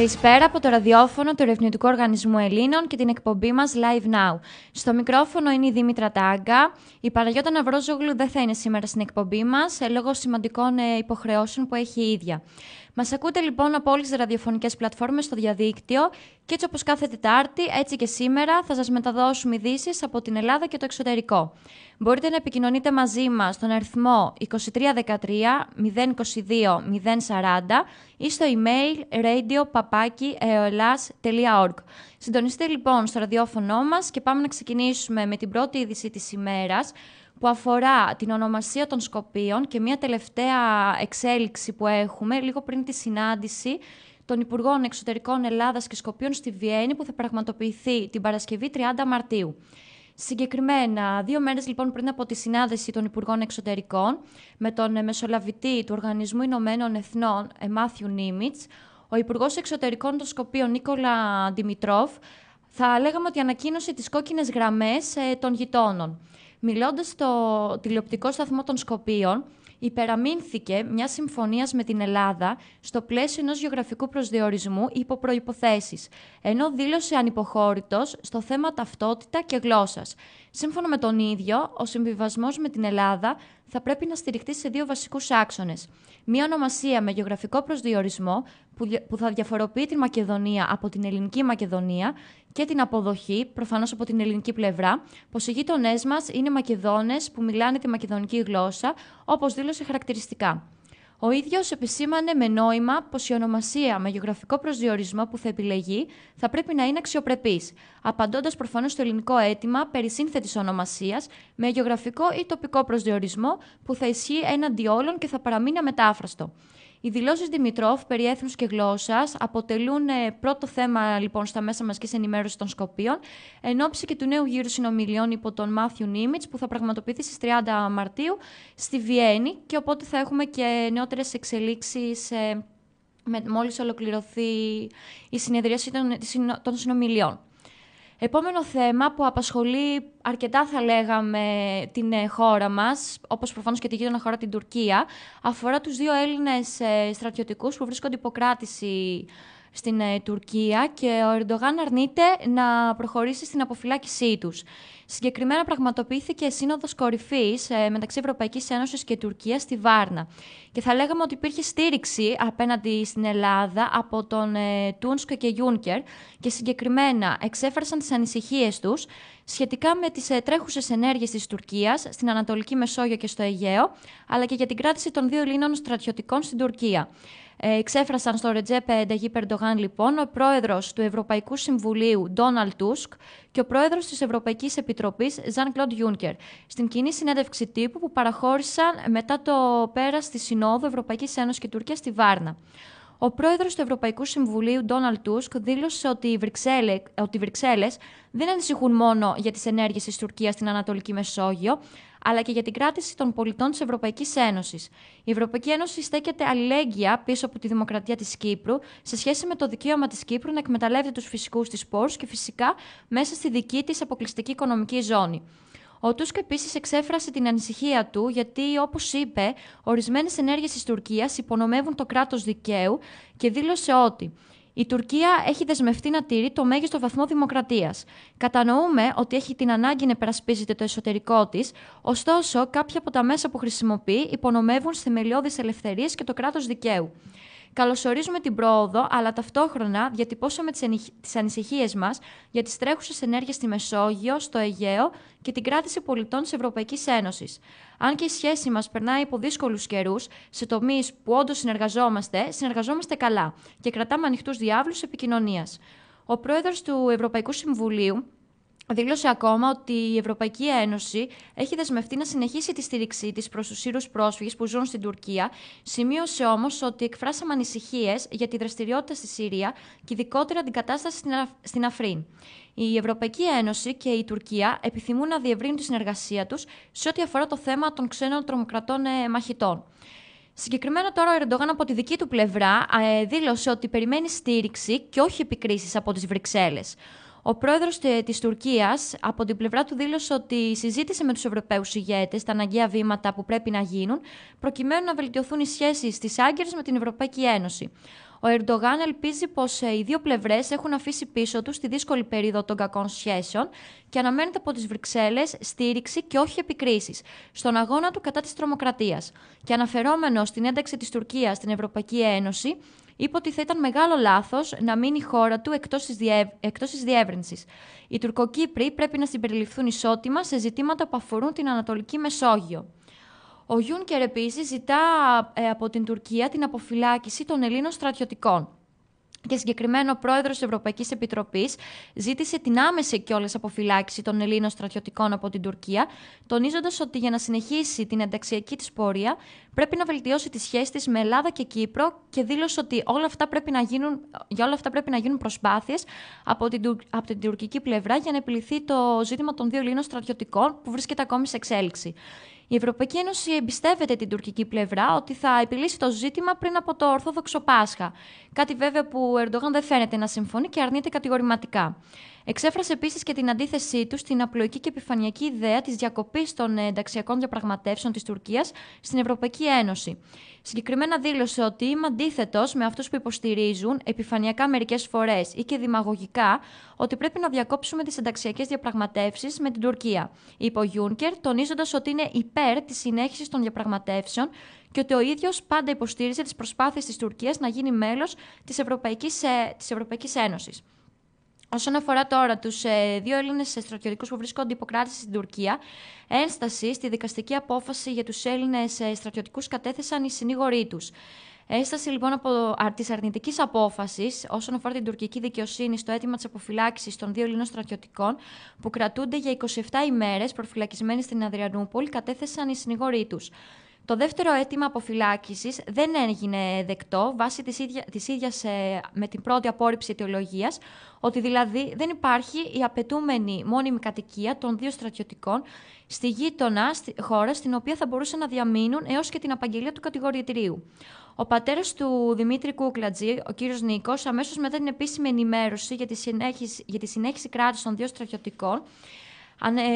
Καλησπέρα από το ραδιόφωνο του Ερευνητικού Οργανισμού Ελλήνων και την εκπομπή μας Live Now. Στο μικρόφωνο είναι η Δήμητρα Τάγκα. Η Παναγιώτα Ναυρόζογλου δεν θα είναι σήμερα στην εκπομπή μας, ε, λόγω σημαντικών ε, υποχρεώσεων που έχει η ίδια. Μας ακούτε λοιπόν από όλες τις ραδιοφωνικές πλατφόρμες στο διαδίκτυο και έτσι όπως κάθε Τετάρτη, έτσι και σήμερα θα σας μεταδώσουμε ειδήσεις από την Ελλάδα και το εξωτερικό. Μπορείτε να επικοινωνείτε μαζί μας στον αριθμό 2313 022 040 ή στο email radio.eolas.org. Συντονιστείτε λοιπόν στο ραδιόφωνο μας και πάμε να ξεκινήσουμε με την πρώτη είδηση της ημέρας που αφορά την ονομασία των Σκοπίων και μια τελευταία εξέλιξη που έχουμε λίγο πριν τη συνάντηση των Υπουργών Εξωτερικών Ελλάδας και Σκοπίων στη Βιέννη που θα πραγματοποιηθεί την Παρασκευή 30 Μαρτίου. Συγκεκριμένα, δύο μέρες λοιπόν πριν από τη συνάντηση των Υπουργών Εξωτερικών με τον μεσολαβητή του Οργανισμού Ηνωμένων Εθνών, Μάθιου Νίμιτς, ο Υπουργός Εξωτερικών των Σκοπίων, Νίκολα Δημητρόφ, θα λέγαμε ότι ανακοίνωσε τις κόκκινες γραμμές ε, των γειτόνων. Μιλώντας στο τηλεοπτικό σταθμό των Σκοπίων, υπεραμείνθηκε μια συμφωνία με την Ελλάδα στο πλαίσιο ενός γεωγραφικού προσδιορισμού υπό προποθέσει, ενώ δήλωσε ανυποχώρητος στο θέμα ταυτότητα και γλώσσας. Σύμφωνα με τον ίδιο, ο συμβιβασμός με την Ελλάδα θα πρέπει να στηριχτεί σε δύο βασικούς άξονες. Μία ονομασία με γεωγραφικό προσδιορισμό που θα διαφοροποιεί την Μακεδονία από την ελληνική Μακεδονία και την αποδοχή, προφανώς από την ελληνική πλευρά, πως οι γείτονές μας είναι Μακεδόνες που μιλάνε τη μακεδονική γλώσσα, όπως δήλωσε χαρακτηριστικά. Ο ίδιος επισήμανε με νόημα πως η ονομασία με γεωγραφικό προσδιορισμό που θα επιλεγεί θα πρέπει να είναι αξιοπρεπής, απαντώντας προφανώς στο ελληνικό αίτημα περί σύνθετης ονομασίας με γεωγραφικό ή τοπικό προσδιορισμό που θα ισχύει έναντι όλων και θα παραμείνει αμετάφραστο. Οι δηλώσεις Δημητρόφ περί έθνους και γλώσσας αποτελούν ε, πρώτο θέμα λοιπόν στα μέσα μαζική ενημέρωση των Σκοπίων, εν ώψη και του νέου γύρου συνομιλιών υπό τον Μάθιου Νίμιτς που θα πραγματοποιηθεί στις 30 Μαρτίου στη Βιέννη και οπότε θα έχουμε και νεότερες εξελίξεις. Ε, μόλις ολοκληρωθεί η συνεδρίαση των συνομιλιών. Επόμενο θέμα που απασχολεί αρκετά θα λέγαμε την ε, χώρα μας, όπως προφανώς και τη γείτονα χώρα την Τουρκία, αφορά τους δύο Έλληνες ε, στρατιωτικούς που βρίσκονται υποκράτηση στην ε, Τουρκία και ο Ερντογάν αρνείται να προχωρήσει στην αποφυλάκησή τους. Συγκεκριμένα πραγματοποιήθηκε σύνοδος κορυφής ε, μεταξύ Ευρωπαϊκής Ένωσης και Τουρκίας στη Βάρνα. Και θα λέγαμε ότι υπήρχε στήριξη απέναντι στην Ελλάδα από τον ε, Τούνσκο και Γιούνκερ και συγκεκριμένα εξέφρασαν τις ανησυχίες τους σχετικά με τις ε, τρέχουσες ενέργειες της Τουρκίας στην Ανατολική Μεσόγειο και στο Αιγαίο, αλλά και για την κράτηση των δύο Ελλήνων στρατιωτικών στην Τουρκία. Ε, εξέφρασαν στο Ρετζέπε Νταγί Περντογάν, λοιπόν, ο πρόεδρος του Ευρωπαϊκού Συμβουλίου, Ντόναλτ Τούσκ, και ο πρόεδρος της Ευρωπαϊκής Επιτροπής, Ζαν Κλοντ Γιούνκερ, στην κοινή συνέντευξη τύπου που παραχώρησαν μετά το πέρας της Συνόδου Ευρωπαϊκής Ένωσης και Τουρκίας στη Βάρνα. Ο πρόεδρος του Ευρωπαϊκού Συμβουλίου, Ντόναλτ Τούσκ, δήλωσε ότι οι, Βρυξέλλες δεν ανησυχούν μόνο για τις ενέργειες της Τουρκίας στην Ανατολική Μεσόγειο, αλλά και για την κράτηση των πολιτών της Ευρωπαϊκής Ένωσης. Η Ευρωπαϊκή Ένωση στέκεται αλληλέγγυα πίσω από τη δημοκρατία της Κύπρου σε σχέση με το δικαίωμα της Κύπρου να εκμεταλλεύεται τους φυσικούς της πόρους και φυσικά μέσα στη δική της αποκλειστική οικονομική ζώνη. Ο Τούσκ επίσης εξέφρασε την ανησυχία του γιατί, όπως είπε, ορισμένες ενέργειες της Τουρκίας υπονομεύουν το κράτος δικαίου και δήλωσε ότι η Τουρκία έχει δεσμευτεί να τηρεί το μέγιστο βαθμό δημοκρατίας. Κατανοούμε ότι έχει την ανάγκη να υπερασπίζεται το εσωτερικό της, ωστόσο, κάποια από τα μέσα που χρησιμοποιεί υπονομεύουν θεμελιώδεις ελευθερίες και το κράτος δικαίου. Καλωσορίζουμε την πρόοδο, αλλά ταυτόχρονα διατυπώσαμε τις ανησυχίες μας για τις τρέχουσες ενέργειες στη Μεσόγειο, στο Αιγαίο και την κράτηση πολιτών της Ευρωπαϊκής Ένωσης. Αν και η σχέση μας περνάει από δύσκολους καιρούς, σε τομείς που όντως συνεργαζόμαστε, συνεργαζόμαστε καλά και κρατάμε ανοιχτούς διάβλους επικοινωνίας. Ο πρόεδρος του Ευρωπαϊκού Συμβουλίου, Δήλωσε ακόμα ότι η Ευρωπαϊκή Ένωση έχει δεσμευτεί να συνεχίσει τη στήριξή της προς τους Σύρους πρόσφυγες που ζουν στην Τουρκία. Σημείωσε όμως ότι εκφράσαμε ανησυχίες για τη δραστηριότητα στη Συρία και ειδικότερα την κατάσταση στην Αφρίν. Η Ευρωπαϊκή Ένωση και η Τουρκία επιθυμούν να διευρύνουν τη συνεργασία τους σε ό,τι αφορά το θέμα των ξένων τρομοκρατών ε, μαχητών. Συγκεκριμένα τώρα ο Ερντογάν από τη δική του πλευρά ε, δήλωσε ότι περιμένει στήριξη και όχι επικρίσεις από τις Βρυξέλλες. Ο πρόεδρος της Τουρκίας από την πλευρά του δήλωσε ότι συζήτησε με τους Ευρωπαίους ηγέτες τα αναγκαία βήματα που πρέπει να γίνουν προκειμένου να βελτιωθούν οι σχέσεις της Άγκυρας με την Ευρωπαϊκή Ένωση. Ο Ερντογάν ελπίζει πως ε, οι δύο πλευρές έχουν αφήσει πίσω τους τη δύσκολη περίοδο των κακών σχέσεων και αναμένεται από τις Βρυξέλλες στήριξη και όχι επικρίσεις στον αγώνα του κατά της τρομοκρατίας. Και αναφερόμενο στην ένταξη της Τουρκίας στην Ευρωπαϊκή Ένωση, είπε ότι θα ήταν μεγάλο λάθος να μείνει η χώρα του εκτός της διεύ... διεύρυνσης. Οι Τουρκοκύπροι πρέπει να συμπεριληφθούν ισότιμα σε ζητήματα που αφορούν την Ανατολική Μεσόγειο. Ο Γιούνκερ επίσης ζητά ε, από την Τουρκία την αποφυλάκηση των Ελλήνων στρατιωτικών. Και συγκεκριμένο ο πρόεδρος της Ευρωπαϊκής Επιτροπής ζήτησε την άμεση κιόλα αποφυλάκηση των Ελλήνων στρατιωτικών από την Τουρκία, τονίζοντας ότι για να συνεχίσει την ενταξιακή της πορεία πρέπει να βελτιώσει τις σχέσεις της με Ελλάδα και Κύπρο και δήλωσε ότι όλα αυτά πρέπει να γίνουν, για όλα αυτά πρέπει να γίνουν προσπάθειες από, την, από την τουρκική πλευρά για να επιληθεί το ζήτημα των δύο Ελλήνων στρατιωτικών που βρίσκεται ακόμη σε εξέλιξη. Η Ευρωπαϊκή Ένωση εμπιστεύεται την τουρκική πλευρά ότι θα επιλύσει το ζήτημα πριν από το Ορθόδοξο Πάσχα. Κάτι βέβαια που ο Ερντογάν δεν φαίνεται να συμφωνεί και αρνείται κατηγορηματικά. Εξέφρασε επίσης και την αντίθεσή του στην απλοϊκή και επιφανειακή ιδέα της διακοπής των ενταξιακών διαπραγματεύσεων της Τουρκίας στην Ευρωπαϊκή Ένωση. Συγκεκριμένα δήλωσε ότι είμαι αντίθετος με αυτούς που υποστηρίζουν επιφανειακά μερικές φορές ή και δημαγωγικά ότι πρέπει να διακόψουμε τις ενταξιακές διαπραγματεύσεις με την Τουρκία. Είπε ο Γιούνκερ, τονίζοντας ότι είναι υπέρ της συνέχισης των διαπραγματεύσεων και ότι ο ίδιος πάντα υποστήριζε τις προσπάθειες της Τουρκίας να γίνει μέλος της Ευρωπαϊκής Ένωσης. Όσον αφορά τώρα τους ε, δύο Έλληνες στρατιωτικούς που βρίσκονται υποκράτησης στην Τουρκία, ένσταση στη δικαστική απόφαση για τους Έλληνες ε, στρατιωτικούς κατέθεσαν οι συνήγοροι τους. Έσταση λοιπόν από της αρνητικής απόφασης όσον αφορά την τουρκική δικαιοσύνη στο αίτημα της αποφυλάξης των δύο Ελλήνων στρατιωτικών που κρατούνται για 27 ημέρες προφυλακισμένοι στην Αδριανούπολη, κατέθεσαν οι συνηγοροί τους. Το δεύτερο αίτημα αποφυλάκησης δεν έγινε δεκτό βάσει της, ίδια, της ίδιας ε, με την πρώτη απόρριψη αιτιολογίας, ότι δηλαδή δεν υπάρχει η απαιτούμενη μόνιμη κατοικία των δύο στρατιωτικών στη γείτονα στη χώρα στην οποία θα μπορούσαν να διαμείνουν έως και την απαγγελία του κατηγορητηρίου. Ο πατέρας του Δημήτρη Κούκλατζη, ο κύριος Νίκος, αμέσως μετά την επίσημη ενημέρωση για τη συνέχιση, για τη συνέχιση κράτηση των δύο στρατιωτικών, ε,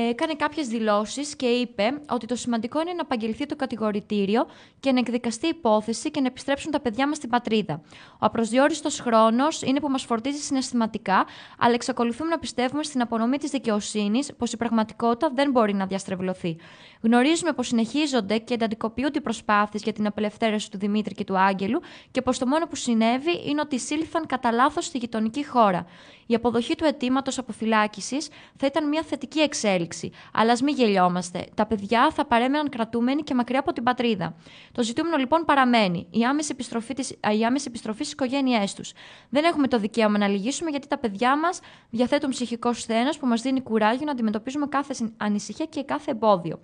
έκανε κάποιες δηλώσεις και είπε ότι το σημαντικό είναι να απαγγελθεί το κατηγορητήριο και να εκδικαστεί η υπόθεση και να επιστρέψουν τα παιδιά μας στην πατρίδα. Ο απροσδιόριστο χρόνος είναι που μας φορτίζει συναισθηματικά, αλλά εξακολουθούμε να πιστεύουμε στην απονομή της δικαιοσύνης, πως η πραγματικότητα δεν μπορεί να διαστρεβλωθεί. Γνωρίζουμε πως συνεχίζονται και εντατικοποιούνται οι προσπάθειες για την απελευθέρωση του Δημήτρη και του Άγγελου και πως το μόνο που συνέβη είναι ότι σύλθαν κατά λάθος στη γειτονική χώρα. Η αποδοχή του αιτήματος αποφυλάκησης θα ήταν μια θετική εξέλιξη. Αλλά ας μην γελιόμαστε. Τα παιδιά θα παρέμεναν κρατούμενοι και μακριά από την πατρίδα. Το ζητούμενο λοιπόν παραμένει. Η άμεση επιστροφή, της, η άμεση επιστροφή στις οικογένειές τους. Δεν έχουμε το δικαίωμα να λυγίσουμε γιατί τα παιδιά μας διαθέτουν ψυχικό σθένος που μας δίνει κουράγιο να αντιμετωπίζουμε κάθε ανησυχία και κάθε εμπόδιο.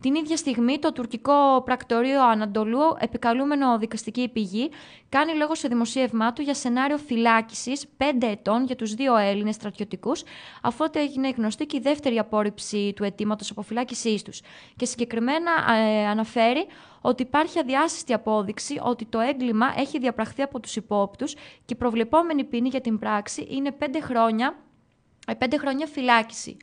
Την ίδια στιγμή, το τουρκικό πρακτορείο Ανατολού, επικαλούμενο δικαστική πηγή, κάνει λόγο σε δημοσίευμά του για σενάριο φυλάκισης 5 ετών για τους δύο Έλληνες στρατιωτικούς, αφού έγινε γνωστή και η δεύτερη απόρριψη του αιτήματος αποφυλάκησής τους. Και συγκεκριμένα ε, αναφέρει ότι υπάρχει αδιάσυστη απόδειξη ότι το έγκλημα έχει διαπραχθεί από τους υπόπτους και η προβλεπόμενη ποινή για την πράξη είναι 5 χρόνια, 5 ε, χρόνια φυλάκιση.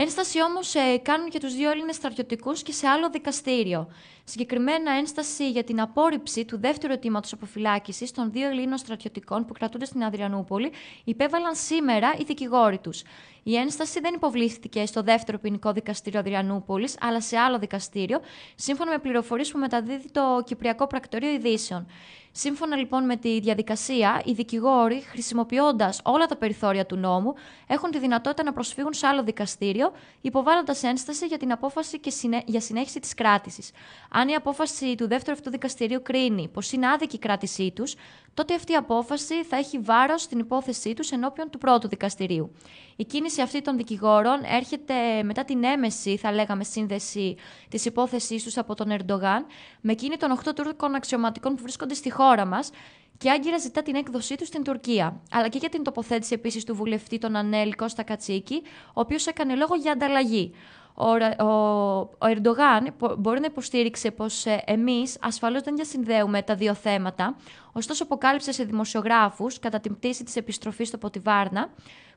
Ένσταση όμως ε, κάνουν και τους δύο Έλληνες στρατιωτικούς και σε άλλο δικαστήριο. Συγκεκριμένα, ένσταση για την απόρριψη του δεύτερου αιτήματος αποφυλάκησης των δύο Ελλήνων στρατιωτικών που κρατούνται στην Αδριανούπολη υπέβαλαν σήμερα οι δικηγόροι τους. Η ένσταση δεν υποβλήθηκε στο δεύτερο ποινικό δικαστήριο Αδριανούπολης, αλλά σε άλλο δικαστήριο, σύμφωνα με πληροφορίες που μεταδίδει το Κυπριακό Πρακτορείο Ειδήσεων. Σύμφωνα λοιπόν με τη διαδικασία, οι δικηγόροι, χρησιμοποιώντας όλα τα περιθώρια του νόμου, έχουν τη δυνατότητα να προσφύγουν σε άλλο δικαστήριο, υποβάλλοντας ένσταση για την απόφαση και για συνέχιση της κράτησης. Αν η απόφαση του δεύτερου αυτού δικαστηρίου κρίνει πως είναι άδικη η κράτησή τους, τότε αυτή η απόφαση θα έχει βάρος στην υπόθεσή τους ενώπιον του πρώτου δικαστηρίου. Η κίνηση αυτή των δικηγόρων έρχεται μετά την έμεση, θα λέγαμε, σύνδεση της υπόθεσής τους από τον Ερντογάν με εκείνη των 8 Τούρκων αξιωματικών που βρίσκονται στη χώρα μας και άγκυρα ζητά την έκδοσή του στην Τουρκία. Αλλά και για την τοποθέτηση επίσης του βουλευτή των Ανέλ Κώστα Κατσίκη, ο οποίος έκανε λόγο για ανταλλαγή. Ο, ο, ο Ερντογάν μπορεί να υποστήριξε πως ε, εμείς ασφαλώς δεν διασυνδέουμε τα δύο θέματα, Ωστόσο, αποκάλυψε σε δημοσιογράφους κατά την πτήση της επιστροφής στο Ποτιβάρνα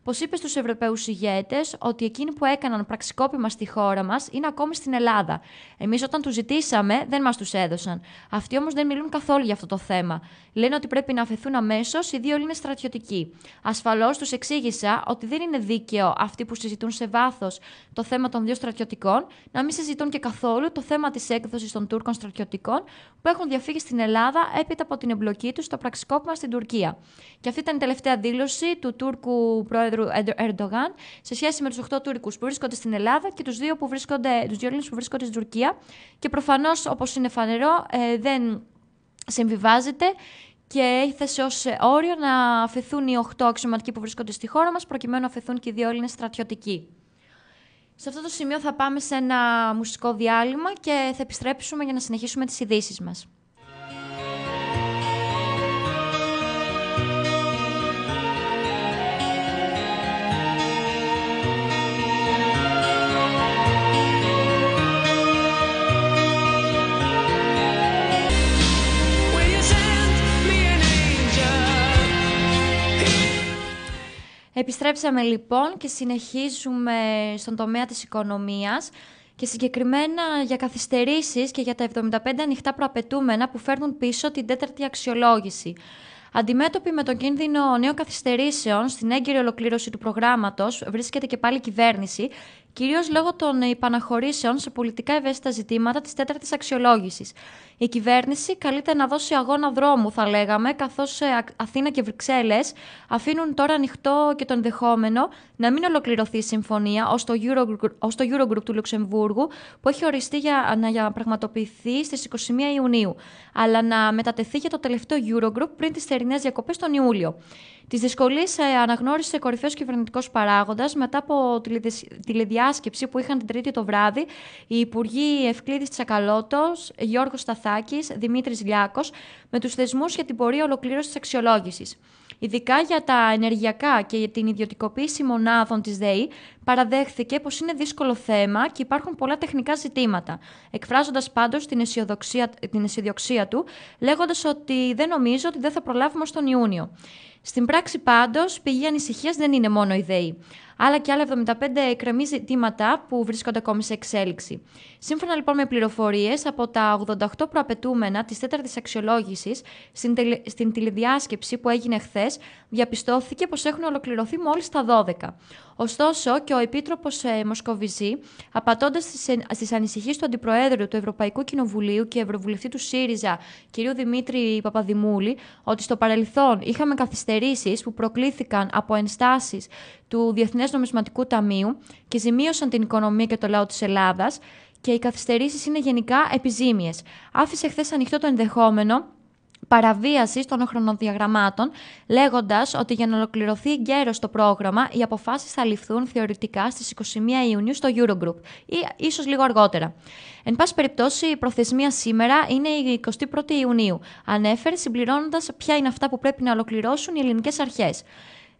πως είπε στους Ευρωπαίους ηγέτες ότι εκείνοι που έκαναν πραξικόπημα στη χώρα μας είναι ακόμη στην Ελλάδα. Εμείς, όταν τους ζητήσαμε, δεν μας τους έδωσαν. Αυτοί όμως δεν μιλούν καθόλου για αυτό το θέμα. Λένε ότι πρέπει να αφαιθούν αμέσως οι δύο Έλληνε στρατιωτικοί. Ασφαλώς τους εξήγησα ότι δεν είναι δίκαιο αυτοί που συζητούν σε βάθος το θέμα των δύο στρατιωτικών να μην συζητούν και καθόλου το θέμα της έκδοσης των Τούρκων στρατιωτικών που έχουν διαφύγει στην Ελλάδα έπειτα από την εμπλοκή τους στο πραξικόπημα στην Τουρκία. Και αυτή ήταν η τελευταία δήλωση του Τούρκου πρόεδρου πρόεδρου Ερντογάν σε σχέση με τους 8 Τούρκους που βρίσκονται στην Ελλάδα και τους δύο, που βρίσκονται, τους δύο Έλληνες που βρίσκονται στην Τουρκία. Και προφανώς, όπως είναι φανερό, ε, δεν συμβιβάζεται και έθεσε ως όριο να αφαιθούν οι 8 αξιωματικοί που βρίσκονται στη χώρα μας, προκειμένου να αφαιθούν και οι δύο Έλληνες στρατιωτικοί. Σε αυτό το σημείο θα πάμε σε ένα μουσικό διάλειμμα και θα επιστρέψουμε για να συνεχίσουμε τις ειδήσεις μας. Επιστρέψαμε λοιπόν και συνεχίζουμε στον τομέα της οικονομίας και συγκεκριμένα για καθυστερήσεις και για τα 75 ανοιχτά προαπαιτούμενα που φέρνουν πίσω την τέταρτη αξιολόγηση. Αντιμέτωπη με τον κίνδυνο νέων καθυστερήσεων στην έγκυρη ολοκλήρωση του προγράμματος, βρίσκεται και πάλι η κυβέρνηση, κυρίως λόγω των υπαναχωρήσεων σε πολιτικά ευαίσθητα ζητήματα της τέταρτης αξιολόγησης. Η κυβέρνηση καλείται να δώσει αγώνα δρόμου, θα λέγαμε, καθώς ε, Αθήνα και Βρυξέλλες αφήνουν τώρα ανοιχτό και το ενδεχόμενο να μην ολοκληρωθεί η συμφωνία ως το, το Eurogroup του Λουξεμβούργου, που έχει οριστεί για να για πραγματοποιηθεί στις 21 Ιουνίου, αλλά να μετατεθεί για το τελευταίο Eurogroup πριν τις θερινές διακοπές τον Ιούλιο. Τις δυσκολίες αναγνώρισε κορυφαίος κυβερνητικός παράγοντας μετά από τηλεδιάσκεψη που είχαν την Τρίτη το βράδυ οι Υπουργοί Ευκλήδης Τσακαλώτος, Γιώργος Σταθάκης, Δημήτρης Λιάκος, με τους θεσμούς για την πορεία ολοκλήρωσης της αξιολόγησης. Ειδικά για τα ενεργειακά και για την ιδιωτικοποίηση μονάδων της ΔΕΗ, παραδέχθηκε πως είναι δύσκολο θέμα και υπάρχουν πολλά τεχνικά ζητήματα, εκφράζοντας πάντως την αισιοδοξία, την αισιοδοξία του, λέγοντας ότι δεν νομίζω ότι δεν θα προλάβουμε στον Ιούνιο. Στην πράξη πάντως, πηγή ανησυχίας δεν είναι μόνο η ΔΕΗ αλλά και άλλα 75 εκκρεμή ζητήματα που βρίσκονται ακόμη σε εξέλιξη. Σύμφωνα λοιπόν με πληροφορίες, από τα 88 προαπαιτούμενα της τέταρτης αξιολόγησης, στην, στην τηλεδιάσκεψη που έγινε χθες, διαπιστώθηκε πως έχουν ολοκληρωθεί μόλις τα 12. Ωστόσο, και ο Επίτροπος ε, Μοσκοβιζή, απατώντας στις ανησυχίες του Αντιπροέδρου του Ευρωπαϊκού Κοινοβουλίου και Ευρωβουλευτή του ΣΥΡΙΖΑ, κ. Δημήτρη Παπαδημούλη, ότι στο παρελθόν είχαμε καθυστερήσεις που προκλήθηκαν από ενστάσεις του Διεθνές Νομισματικού Ταμείου και ζημίωσαν την οικονομία και το λαό της Ελλάδας και οι καθυστερήσεις είναι γενικά επιζήμιες. Άφησε χθες ανοιχτό το ενδεχόμενο παραβίασης των χρονοδιαγραμμάτων, λέγοντας ότι για να ολοκληρωθεί γέρο το πρόγραμμα, οι αποφάσεις θα ληφθούν θεωρητικά στις 21 Ιουνίου στο Eurogroup ή ίσως λίγο αργότερα. Εν πάση περιπτώσει, η προθεσμία σήμερα είναι η 21η Ιουνίου. Ανέφερε συμπληρώνοντας ποια είναι αυτά που πρέπει να ολοκληρώσουν οι ελληνικές αρχές.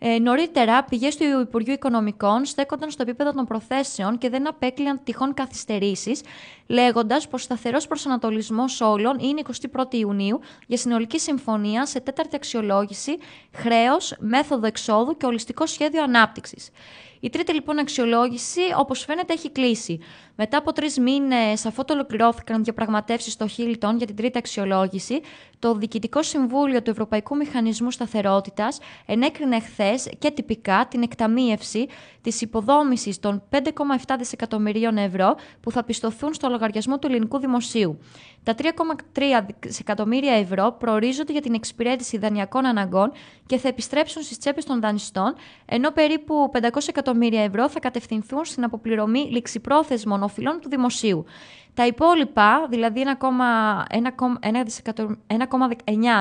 Ε, νωρίτερα, πηγές του Υπουργείου Οικονομικών στέκονταν στο επίπεδο των προθέσεων και δεν απέκλειαν τυχόν καθυστερήσεις, λέγοντας πως σταθερός προσανατολισμός όλων είναι 21η Ιουνίου για συνολική συμφωνία σε τέταρτη αξιολόγηση, χρέος, μέθοδο εξόδου και ολιστικό σχέδιο ανάπτυξης. Η τρίτη λοιπόν αξιολόγηση, όπως φαίνεται, έχει κλείσει. Μετά από τρεις μήνες, αφού το ολοκληρώθηκαν διαπραγματεύσεις στο Χίλτον για την τρίτη αξιολόγηση, το Διοικητικό Συμβούλιο του Ευρωπαϊκού Μηχανισμού Σταθερότητας ενέκρινε χθες και τυπικά την εκταμείευση της υποδόμησης των 5,7 δισεκατομμυρίων ευρώ που θα πιστωθούν στο λογαριασμό του ελληνικού δημοσίου. Τα 3,3 δισεκατομμύρια ευρώ προορίζονται για την εξυπηρέτηση δανειακών αναγκών και θα επιστρέψουν στις τσέπες των δανειστών, ενώ περίπου 500 εκατομμύρια ευρώ θα κατευθυνθούν στην αποπληρωμή ληξιπρόθεσμων οφειλών του δημοσίου. Τα υπόλοιπα, δηλαδή 1,9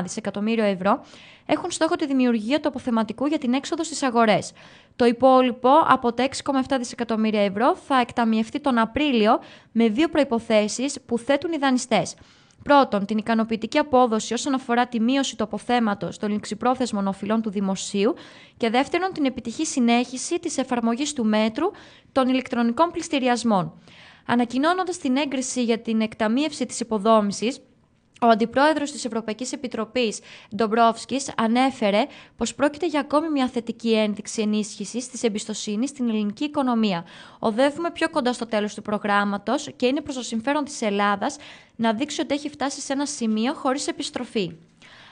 δισεκατομμύριο ευρώ, έχουν στόχο τη δημιουργία του αποθεματικού για την έξοδο στις αγορές. Το υπόλοιπο από τα 6,7 δισεκατομμύρια ευρώ θα εκταμιευτεί τον Απρίλιο με δύο προϋποθέσεις που θέτουν οι δανειστές. Πρώτον, την ικανοποιητική απόδοση όσον αφορά τη μείωση του αποθέματος των ληξιπρόθεσμων οφειλών του δημοσίου και δεύτερον, την επιτυχή συνέχιση της εφαρμογής του μέτρου των ηλεκτρονικών πληστηριασμών. Ανακοινώνοντας την έγκριση για την εκταμείευση της υποδόμησης, Ο αντιπρόεδρος της Ευρωπαϊκής Επιτροπής, Ντομπρόφσκης, ανέφερε πως πρόκειται για ακόμη μια θετική ένδειξη ενίσχυσης της εμπιστοσύνης στην ελληνική οικονομία. Οδεύουμε πιο κοντά στο τέλος του προγράμματος και είναι προς το συμφέρον της Ελλάδας να δείξει ότι έχει φτάσει σε ένα σημείο χωρίς επιστροφή.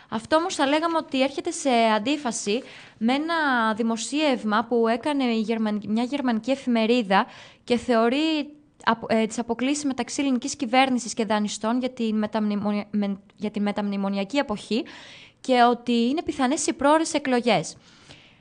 Αυτό όμως θα λέγαμε ότι έρχεται σε αντίφαση με ένα δημοσίευμα που έκανε μια γερμανική εφημερίδα και θεωρεί ε, τις αποκλήσεις μεταξύ ελληνικής κυβέρνησης και δανειστών για την, για την μεταμνημονιακή εποχή και ότι είναι πιθανές οι πρόορες εκλογές.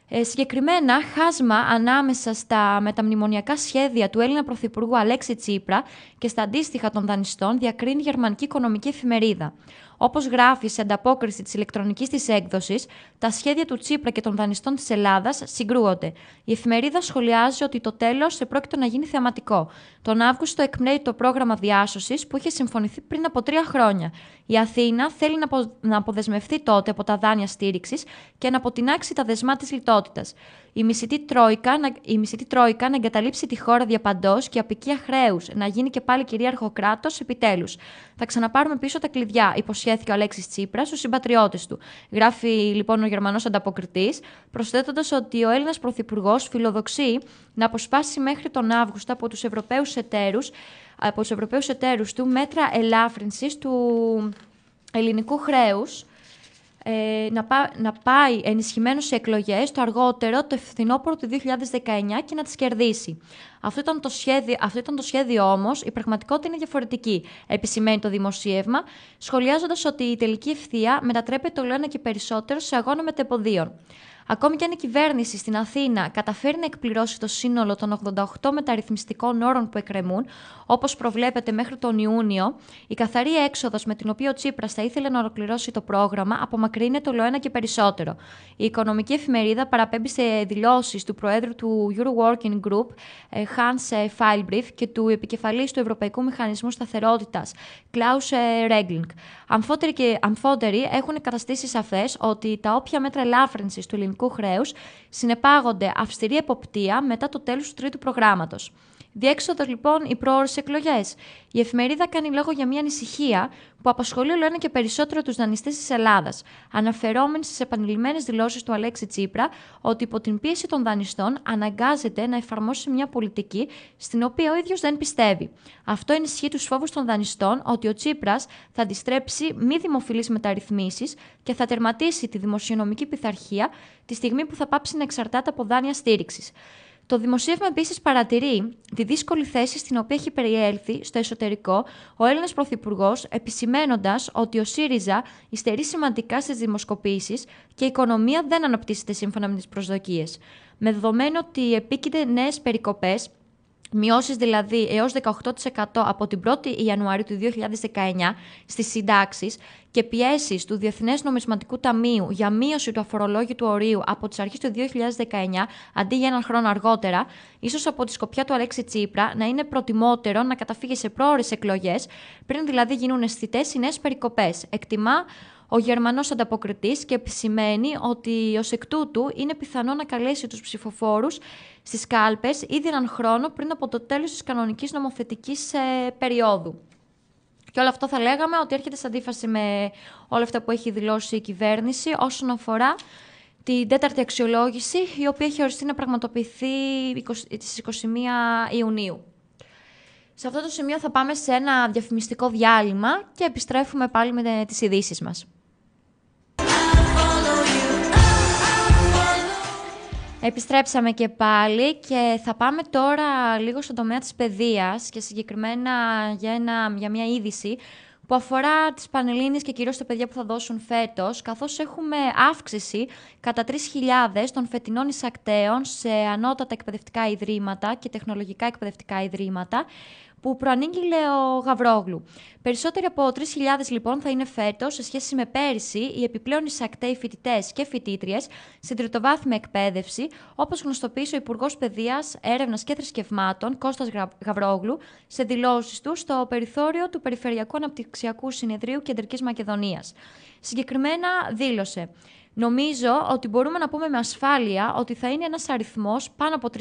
Ε, συγκεκριμένα, χάσμα ανάμεσα στα μεταμνημονιακά σχέδια του Έλληνα Πρωθυπουργού Αλέξη Τσίπρα και στα αντίστοιχα των δανειστών διακρίνει η γερμανική οικονομική εφημερίδα. Όπως γράφει σε ανταπόκριση της ηλεκτρονικής της έκδοσης, τα σχέδια του Τσίπρα και των δανειστών της Ελλάδας συγκρούονται. Η εφημερίδα σχολιάζει ότι το τέλος επρόκειτο να γίνει θεαματικό. Τον Αύγουστο εκπνέει το πρόγραμμα διάσωσης που είχε συμφωνηθεί πριν από τρία χρόνια. Η Αθήνα θέλει να αποδεσμευτεί τότε από τα δάνεια στήριξης και να αποτινάξει τα δεσμά της λιτότητας η μισητή Τρόικα, να, η μισητή Τρόικα να εγκαταλείψει τη χώρα διαπαντός και απικία χρέους, να γίνει και πάλι κυρίαρχο κράτος επιτέλους. Θα ξαναπάρουμε πίσω τα κλειδιά, υποσχέθηκε ο Αλέξης Τσίπρας στους συμπατριώτες του. Γράφει λοιπόν ο Γερμανός ανταποκριτής, προσθέτοντας ότι ο Έλληνας Πρωθυπουργός φιλοδοξεί να αποσπάσει μέχρι τον Αύγουστο από τους Ευρωπαίους εταίρους από τους Ευρωπαίους εταίρους του μέτρα ελάφρυνσης του ελληνικού χρέους ε, να, να πάει ενισχυμένο σε εκλογές το αργότερο το φθινόπωρο του 2019 και να τις κερδίσει. Αυτό ήταν το σχέδιο, αυτό ήταν το σχέδιο όμως, η πραγματικότητα είναι διαφορετική, επισημαίνει το δημοσίευμα, σχολιάζοντας ότι η τελική ευθεία μετατρέπεται το λένε και περισσότερο σε αγώνα μετεποδίων. Ακόμη και αν η κυβέρνηση στην Αθήνα καταφέρει να εκπληρώσει το σύνολο των 88 μεταρρυθμιστικών όρων που εκκρεμούν, όπως προβλέπεται μέχρι τον Ιούνιο, η καθαρή έξοδος με την οποία ο Τσίπρας θα ήθελε να ολοκληρώσει το πρόγραμμα απομακρύνεται το ένα και περισσότερο. Η οικονομική εφημερίδα παραπέμπει σε δηλώσεις του Προέδρου του Euro Working Group, ε, Hans Feilbrief, και του επικεφαλής του Ευρωπαϊκού Μηχανισμού Σταθερότητας, Klaus Regling. Αμφότεροι και αμφότεροι έχουν καταστήσει σαφές ότι τα όποια μέτρα ελάφρυνσης του ελληνικού ελληνικού χρέους συνεπάγονται αυστηρή εποπτεία μετά το τέλος του τρίτου προγράμματος. Διέξοδος λοιπόν οι πρόορε εκλογές. Η εφημερίδα κάνει λόγο για μια ανησυχία που απασχολεί όλο ένα και περισσότερο τους δανειστές της Ελλάδας, αναφερόμενοι στις επανειλημμένες δηλώσεις του Αλέξη Τσίπρα ότι υπό την πίεση των δανειστών αναγκάζεται να εφαρμόσει μια πολιτική στην οποία ο ίδιος δεν πιστεύει. Αυτό ενισχύει τους φόβους των δανειστών ότι ο Τσίπρας θα αντιστρέψει μη δημοφιλείς μεταρρυθμίσεις και θα τερματίσει τη δημοσιονομική πειθαρχία τη στιγμή που θα πάψει να εξαρτάται από δάνεια στήριξης. Το δημοσίευμα επίσης παρατηρεί τη δύσκολη θέση στην οποία έχει περιέλθει στο εσωτερικό ο Έλληνας Πρωθυπουργός, επισημένοντας ότι ο ΣΥΡΙΖΑ υστερεί σημαντικά στις δημοσκοπήσεις και η οικονομία δεν αναπτύσσεται σύμφωνα με τις προσδοκίες. Με δεδομένο ότι επίκειται νέες περικοπές Μειώσεις δηλαδή έως 18% από την 1η Ιανουαρίου του 2019 στις συντάξεις και πιέσεις του Διεθνές Νομισματικού Ταμείου για μείωση του αφορολόγητου ορίου από τις αρχές του 2019 αντί για έναν χρόνο αργότερα, ίσως από τη σκοπιά του Αλέξη Τσίπρα να είναι προτιμότερο να καταφύγει σε πρόορες εκλογές πριν δηλαδή γίνουν αισθητές οι νέες περικοπές. Εκτιμά ο Γερμανός ανταποκριτής και επισημαίνει ότι ως εκ τούτου είναι πιθανό να καλέσει τους ψηφοφόρους στις κάλπες ήδη έναν χρόνο πριν από το τέλος της κανονικής νομοθετικής ε, περίοδου. Και όλο αυτό θα λέγαμε ότι έρχεται σε αντίφαση με όλα αυτά που έχει δηλώσει η κυβέρνηση όσον αφορά την τέταρτη αξιολόγηση, η οποία έχει οριστεί να πραγματοποιηθεί στις 21 Ιουνίου. Σε αυτό το σημείο θα πάμε σε ένα διαφημιστικό διάλειμμα και επιστρέφουμε πάλι με τις ειδήσεις μας. Επιστρέψαμε και πάλι και θα πάμε τώρα λίγο στον τομέα της παιδείας και συγκεκριμένα για, ένα, για μια είδηση που αφορά τις Πανελλήνιες και κυρίως τα παιδιά που θα δώσουν φέτος, καθώς έχουμε αύξηση κατά 3.000 των φετινών εισακτέων σε ανώτατα εκπαιδευτικά ιδρύματα και τεχνολογικά εκπαιδευτικά ιδρύματα, που προανήγγειλε ο Γαβρόγλου. Περισσότεροι από 3.000 λοιπόν θα είναι φέτος σε σχέση με πέρυσι οι επιπλέον εισακτέοι φοιτητές και φοιτήτριες στην τριτοβάθμια εκπαίδευση, όπως γνωστοποίησε ο Υπουργός Παιδείας, Έρευνας και Θρησκευμάτων Κώστας Γαβρόγλου σε δηλώσεις του στο περιθώριο του Περιφερειακού Αναπτυξιακού Συνεδρίου Κεντρικής Μακεδονίας. Συγκεκριμένα δήλωσε Νομίζω ότι μπορούμε να πούμε με ασφάλεια ότι θα είναι ένας αριθμός πάνω από 3.000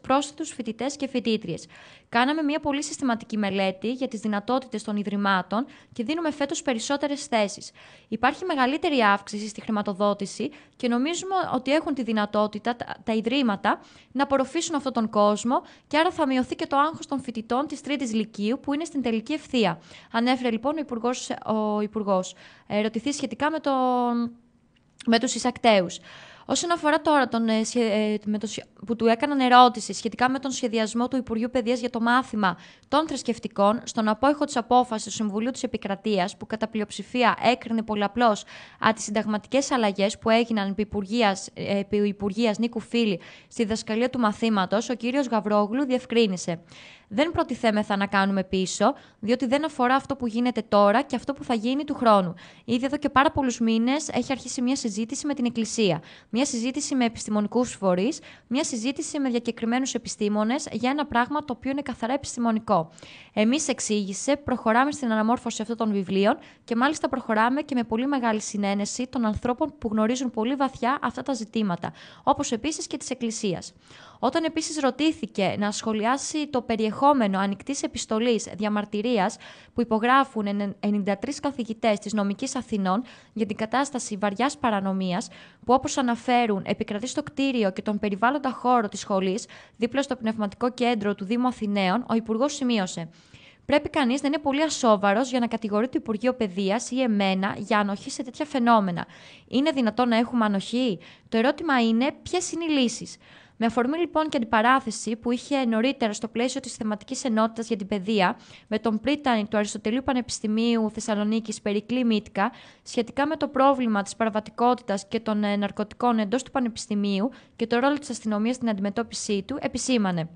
πρόσθετους φοιτητές και φοιτήτριες. Κάναμε μια πολύ συστηματική μελέτη για τις δυνατότητες των Ιδρυμάτων και δίνουμε φέτος περισσότερες θέσεις. Υπάρχει μεγαλύτερη αύξηση στη χρηματοδότηση και νομίζουμε ότι έχουν τη δυνατότητα τα, τα Ιδρύματα να απορροφήσουν αυτόν τον κόσμο και άρα θα μειωθεί και το άγχος των φοιτητών της Τρίτης Λυκείου που είναι στην τελική ευθεία. Ανέφερε λοιπόν ο Υπουργός, ο Υπουργός ερωτηθεί σχετικά με τον με τους εισακτέους. Όσον αφορά τώρα τον, ε, ε, με το, που του έκαναν ερώτηση σχετικά με τον σχεδιασμό του Υπουργείου Παιδείας για το μάθημα των θρησκευτικών, στον απόϊχο της απόφασης του Συμβουλίου της Επικρατείας, που κατά πλειοψηφία έκρινε πολλαπλώς αντισυνταγματικές αλλαγές που έγιναν επί Υπουργείας, επί Νίκου Φίλη στη διδασκαλία του μαθήματος, ο κ. Γαβρόγλου διευκρίνησε δεν προτιθέμεθα να κάνουμε πίσω, διότι δεν αφορά αυτό που γίνεται τώρα και αυτό που θα γίνει του χρόνου. Ήδη εδώ και πάρα πολλούς μήνες έχει αρχίσει μια συζήτηση με την Εκκλησία. Μια συζήτηση με επιστημονικούς φορείς, μια συζήτηση με διακεκριμένους επιστήμονες για ένα πράγμα το οποίο είναι καθαρά επιστημονικό. Εμείς, εξήγησε, προχωράμε στην αναμόρφωση αυτών των βιβλίων και μάλιστα προχωράμε και με πολύ μεγάλη συνένεση των ανθρώπων που γνωρίζουν πολύ βαθιά αυτά τα ζητήματα, όπως επίσης και της Εκκλησίας. Όταν επίσης ρωτήθηκε να σχολιάσει το περιεχόμενο ανοιχτής επιστολής διαμαρτυρίας που υπογράφουν 93 καθηγητές της Νομικής Αθηνών για την κατάσταση βαριάς παρανομίας, που όπως αναφέρουν επικρατεί στο κτίριο και τον περιβάλλοντα χώρο της σχολής, δίπλα στο πνευματικό κέντρο του Δήμου Αθηναίων, ο Υπουργός σημείωσε. Πρέπει κανείς να είναι πολύ ασόβαρος για να κατηγορεί το Υπουργείο Παιδείας ή εμένα για ανοχή σε τέτοια φαινόμενα. Είναι δυνατόν να έχουμε ανοχή; Το ερώτημα είναι ποιες είναι οι λύσεις; Με αφορμή λοιπόν και την παράθεση που είχε νωρίτερα στο πλαίσιο της θεματικής ενότητας για την παιδεία με τον πρίτανη του Αριστοτελείου Πανεπιστημίου Θεσσαλονίκης Περικλή Μίτκα σχετικά με το πρόβλημα της παραβατικότητας και των ε, ναρκωτικών εντός του Πανεπιστημίου και το ρόλο της αστυνομίας στην αντιμετώπιση του, επισήμανε.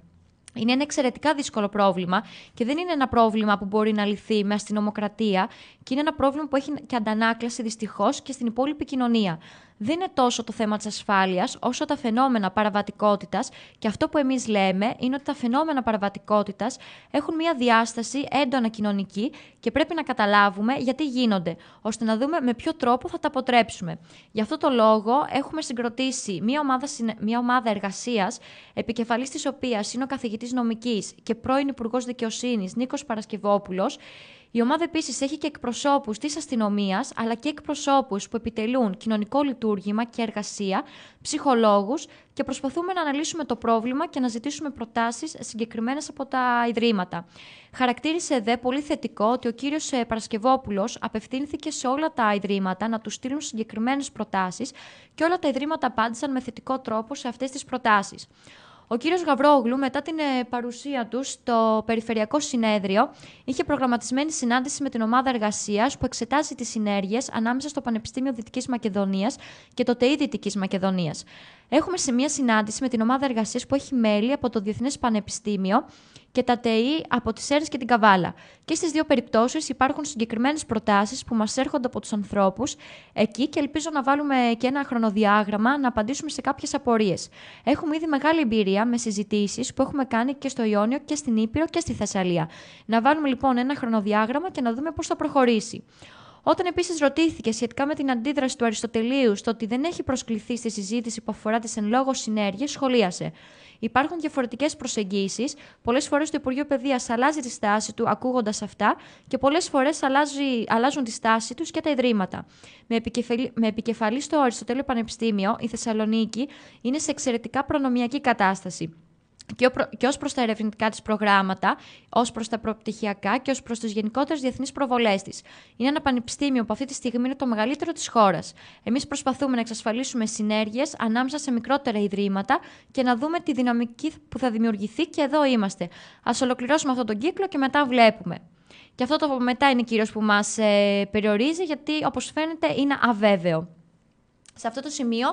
Είναι ένα εξαιρετικά δύσκολο πρόβλημα και δεν είναι ένα πρόβλημα που μπορεί να λυθεί με αστυνομοκρατία και είναι ένα πρόβλημα που έχει και αντανάκλαση δυστυχώς και στην υπόλοιπη κοινωνία δεν είναι τόσο το θέμα της ασφάλειας, όσο τα φαινόμενα παραβατικότητας και αυτό που εμείς λέμε είναι ότι τα φαινόμενα παραβατικότητας έχουν μια διάσταση έντονα κοινωνική και πρέπει να καταλάβουμε γιατί γίνονται, ώστε να δούμε με ποιο τρόπο θα τα αποτρέψουμε. Γι' αυτό το λόγο έχουμε συγκροτήσει μια ομάδα, μια ομάδα εργασίας, επικεφαλής της οποίας είναι ο καθηγητής νομικής και πρώην Υπουργός Δικαιοσύνης Νίκος Παρασκευόπουλος, η ομάδα επίσης έχει και εκπροσώπους της αστυνομίας, αλλά και εκπροσώπους που επιτελούν κοινωνικό λειτουργήμα και εργασία, ψυχολόγους και προσπαθούμε να αναλύσουμε το πρόβλημα και να ζητήσουμε προτάσεις συγκεκριμένες από τα ιδρύματα. Χαρακτήρισε δε πολύ θετικό ότι ο κύριος ε, Παρασκευόπουλος απευθύνθηκε σε όλα τα ιδρύματα να τους στείλουν συγκεκριμένες προτάσεις και όλα τα ιδρύματα απάντησαν με θετικό τρόπο σε αυτές τις προτάσεις. Ο κύριος Γαβρόγλου, μετά την ε, παρουσία του στο Περιφερειακό Συνέδριο, είχε προγραμματισμένη συνάντηση με την ομάδα εργασίας που εξετάζει τις συνέργειες ανάμεσα στο Πανεπιστήμιο Δυτικής Μακεδονίας και το ΤΕΙ Δυτικής Μακεδονίας. Έχουμε σε μια συνάντηση με την ομάδα εργασίας που έχει μέλη από το Διεθνές Πανεπιστήμιο και τα ΤΕΗ από τις ΕΡΕΣ και την Καβάλα. Και στις δύο περιπτώσεις υπάρχουν συγκεκριμένες προτάσεις που μας έρχονται από τους ανθρώπους εκεί και ελπίζω να βάλουμε και ένα χρονοδιάγραμμα να απαντήσουμε σε κάποιες απορίες. Έχουμε ήδη μεγάλη εμπειρία με συζητήσεις που έχουμε κάνει και στο Ιόνιο και στην Ήπειρο και στη Θεσσαλία. Να βάλουμε λοιπόν ένα χρονοδιάγραμμα και να δούμε πώς θα προχωρήσει. Όταν επίσης ρωτήθηκε σχετικά με την αντίδραση του Αριστοτελείου στο ότι δεν έχει προσκληθεί στη συζήτηση που αφορά τις εν λόγω συνέργειες, σχολίασε. Υπάρχουν διαφορετικές προσεγγίσεις. Πολλές φορές το Υπουργείο Παιδείας αλλάζει τη στάση του ακούγοντας αυτά και πολλές φορές αλλάζουν τη στάση τους και τα ιδρύματα. Με, επικεφαλή, με επικεφαλή στο Αριστοτέλειο Πανεπιστήμιο, η Θεσσαλονίκη είναι σε εξαιρετικά προνομιακή κατάσταση και, και ως προς τα ερευνητικά της προγράμματα, ως προς τα προπτυχιακά και ως προς τις γενικότερες διεθνείς προβολές της. Είναι ένα πανεπιστήμιο που αυτή τη στιγμή είναι το μεγαλύτερο της χώρας. Εμείς προσπαθούμε να εξασφαλίσουμε συνέργειες ανάμεσα σε μικρότερα ιδρύματα και να δούμε τη δυναμική που θα δημιουργηθεί και εδώ είμαστε. Ας ολοκληρώσουμε αυτόν τον κύκλο και μετά βλέπουμε. Και αυτό το μετά είναι κυρίως που μας ε, περιορίζει γιατί όπως φαίνεται είναι αβέβαιο. Σε αυτό το σημείο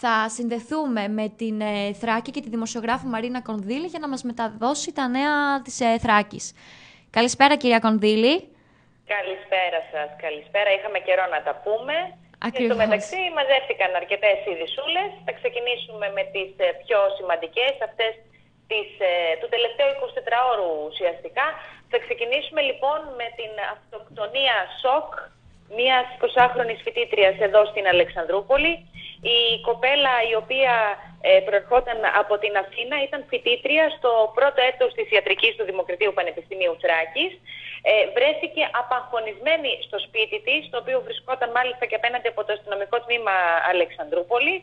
θα συνδεθούμε με την ε, Θράκη και τη δημοσιογράφο Μαρίνα Κονδύλη για να μας μεταδώσει τα νέα της ε, Θράκης. Καλησπέρα κυρία Κονδύλη. Καλησπέρα σας. Καλησπέρα. Είχαμε καιρό να τα πούμε. Ακριβώς. Και στο μεταξύ μαζεύτηκαν αρκετές ειδισούλε. Θα ξεκινήσουμε με τις ε, πιο σημαντικές, αυτές τις, του τελευταίου 24ωρου ουσιαστικά. Θα ξεκινήσουμε λοιπόν με την αυτοκτονία σοκ μια 20χρονη φοιτήτρια εδώ στην Αλεξανδρούπολη. Η κοπέλα η οποία ε, προερχόταν από την Αθήνα ήταν φοιτήτρια στο πρώτο έτος της ιατρικής του Δημοκρατίου Πανεπιστημίου Θράκης. Ε, βρέθηκε απαγχωνισμένη στο σπίτι της, το οποίο βρισκόταν μάλιστα και απέναντι από το αστυνομικό τμήμα Αλεξανδρούπολη.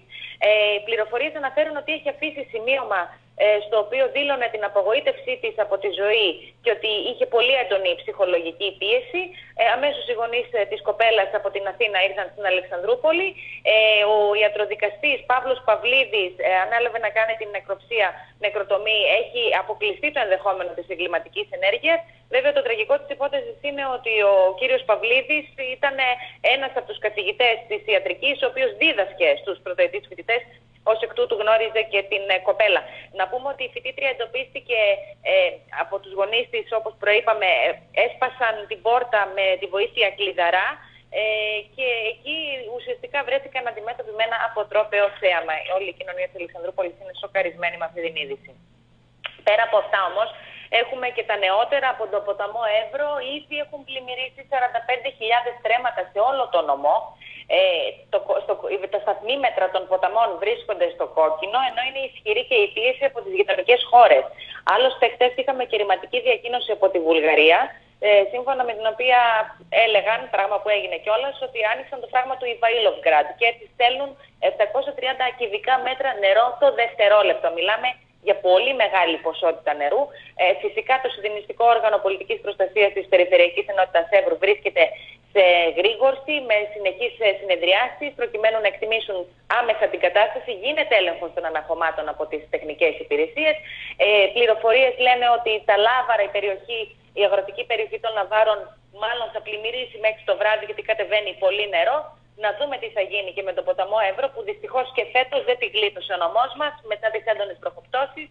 Ε, πληροφορίες αναφέρουν ότι έχει αφήσει σημείωμα ε, στο οποίο δήλωνε την απογοήτευσή της από τη ζωή και ότι είχε πολύ έντονη ψυχολογική πίεση. Ε, αμέσως οι γονείς ε, της κοπέλας από την Αθήνα ήρθαν στην Αλεξανδρούπολη. Ε, ο ιατροδικαστής Παύλος Παυλίδης ε, ανέλαβε να κάνει την νεκροψία, νεκροτομή. Έχει αποκλειστεί το ενδεχόμενο της εγκληματικής ενέργειας. Βέβαια το τραγικό της υπόθεσης είναι ότι ο κύριος Παυλίδης ήταν ένας από τους καθηγητές της ιατρικής, ο οποίος δίδασκε στους πρωτοετής φοιτητές Ω εκ τούτου γνώριζε και την ε, κοπέλα. Να πούμε ότι η φοιτήτρια εντοπίστηκε ε, από τους γονείς της, όπως προείπαμε, ε, έσπασαν την πόρτα με τη βοήθεια κλειδαρά ε, και εκεί ουσιαστικά βρέθηκαν αντιμέτωποι με ένα αποτρόπαιο θέαμα. Όλη η κοινωνία της Αλεξανδρούπολης είναι σοκαρισμένη με αυτή την είδηση. Πέρα από αυτά όμως, έχουμε και τα νεότερα από τον ποταμό Εύρο, ήδη έχουν πλημμυρίσει 45.000 τρέματα σε όλο το νομό. Ε, το, στο, τα σταθμίμετρα των ποταμών βρίσκονται στο κόκκινο, ενώ είναι ισχυρή και η πίεση από τις γειτονικές χώρες. Άλλωστε, χθες είχαμε και ρηματική διακοίνωση από τη Βουλγαρία, ε, σύμφωνα με την οποία έλεγαν, πράγμα που έγινε κιόλας, ότι άνοιξαν το φράγμα του Ιβαήλοβγκραντ και έτσι στέλνουν 730 κυβικά μέτρα νερό το δευτερόλεπτο. Μιλάμε για πολύ μεγάλη ποσότητα νερού. Ε, φυσικά το συντηρητικό όργανο πολιτικής προστασίας της Περιφερειακής Ενότητας Εύρου βρίσκεται σε γρήγορση με συνεχείς ε, συνεδριάσεις προκειμένου να εκτιμήσουν άμεσα την κατάσταση. Γίνεται έλεγχος των αναχωμάτων από τις τεχνικές υπηρεσίες. Ε, πληροφορίες λένε ότι τα Λάβαρα, η περιοχή, η αγροτική περιοχή των Λαβάρων μάλλον θα πλημμυρίσει μέχρι το βράδυ γιατί κατεβαίνει πολύ νερό να δούμε τι θα γίνει και με τον ποταμό Εύρο, που δυστυχώς και φέτος δεν τη γλίτωσε ο νομός μας μετά τις έντονες προχωπτώσει.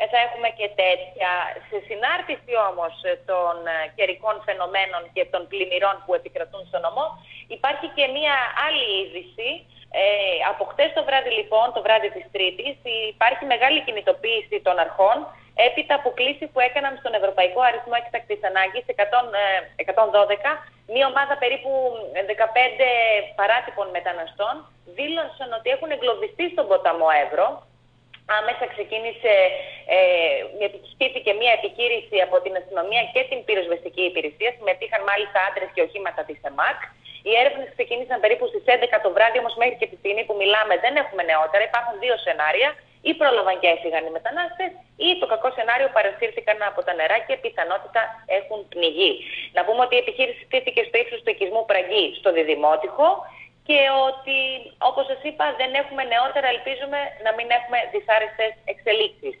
Ε, θα έχουμε και τέτοια. Σε συνάρτηση όμως των ε, καιρικών φαινομένων και των πλημμυρών που επικρατούν στο νομό, υπάρχει και μία άλλη είδηση. Ε, από χτες το βράδυ, λοιπόν, το βράδυ της Τρίτης, υπάρχει μεγάλη κινητοποίηση των αρχών έπειτα από κλήσει που έκαναν στον Ευρωπαϊκό Αριθμό Έκτακτης Ανάγκης 112, μία ομάδα περίπου 15 παράτυπων μεταναστών δήλωσαν ότι έχουν εγκλωβιστεί στον ποταμό Εύρο. Άμεσα ξεκίνησε, ε, μια επιχείρηση από την αστυνομία και την πυροσβεστική υπηρεσία. Συμμετείχαν μάλιστα άντρες και οχήματα της ΕΜΑΚ. Οι έρευνες ξεκίνησαν περίπου στις 11 το βράδυ, όμως μέχρι και τη στιγμή που μιλάμε δεν έχουμε νεότερα. Υπάρχουν δύο σενάρια ή πρόλαβαν και έφυγαν οι μετανάστες, ή το κακό σενάριο παρασύρθηκαν από τα νερά και πιθανότητα έχουν πνιγεί. Να πούμε ότι η επιχείρηση στήθηκε στο ύψος του οικισμού Πραγγή στο Διδημότυχο και ότι, όπως σας είπα, δεν έχουμε νεότερα, ελπίζουμε να μην έχουμε δυσάρεστες εξελίξεις.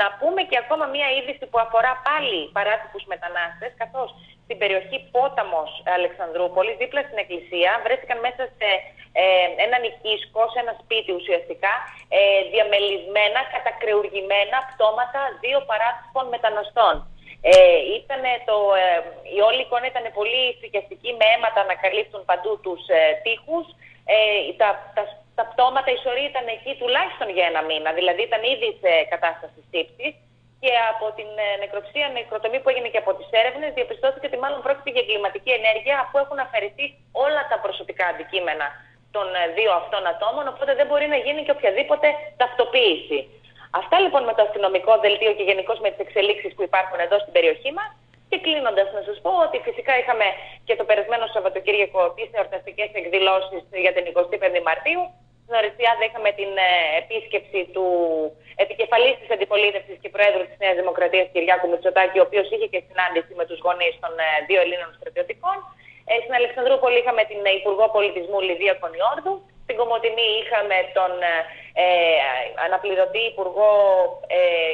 Να πούμε και ακόμα μία είδηση που αφορά πάλι παράτυπους μετανάστες, καθώς στην περιοχή Πόταμος Αλεξανδρούπολη, δίπλα στην εκκλησία, βρέθηκαν μέσα σε ε, έναν οικίσκο, σε ένα σπίτι ουσιαστικά, ε, διαμελισμένα, κατακρεουργημένα πτώματα δύο παράτυπων μεταναστών. Ε, το, ε, η όλη εικόνα ήταν πολύ φρικιαστική με αίματα να καλύπτουν παντού τους ε, τείχους. Ε, τα, τα, τα πτώματα, η σωρή ήταν εκεί τουλάχιστον για ένα μήνα, δηλαδή ήταν ήδη σε κατάσταση σύψης και από την ε, νεκροψία, νεκροτομή που έγινε και από τις έρευνες, διαπιστώθηκε ότι μάλλον πρόκειται για εγκληματική ενέργεια αφού έχουν αφαιρεθεί όλα τα προσωπικά αντικείμενα των ε, δύο αυτών ατόμων, οπότε δεν μπορεί να γίνει και οποιαδήποτε ταυτοποίηση. Αυτά λοιπόν με το αστυνομικό δελτίο και γενικώς με τις εξελίξεις που υπάρχουν εδώ στην περιοχή μας. Και κλείνοντας, να σας πω ότι φυσικά είχαμε και το περασμένο Σαββατοκύριακο τι εορταστικές εκδηλώσεις για την 25η Μαρτίου. Στην Οριστιάδα είχαμε την ε, επίσκεψη του επικεφαλής της αντιπολίτευσης και Προέδρου της Νέας Δημοκρατίας Κυριάκου Μητσοτάκη, ο οποίος είχε και συνάντηση με τους γονείς των ε, δύο Ελλήνων στρατιωτικών. Ε, στην Αλεξανδρούπολη είχαμε την Υπουργό Πολιτισμού Λιδία Κονιόρδου. Στην Κομωτινή είχαμε τον ε, αναπληρωτή Υπουργό ε,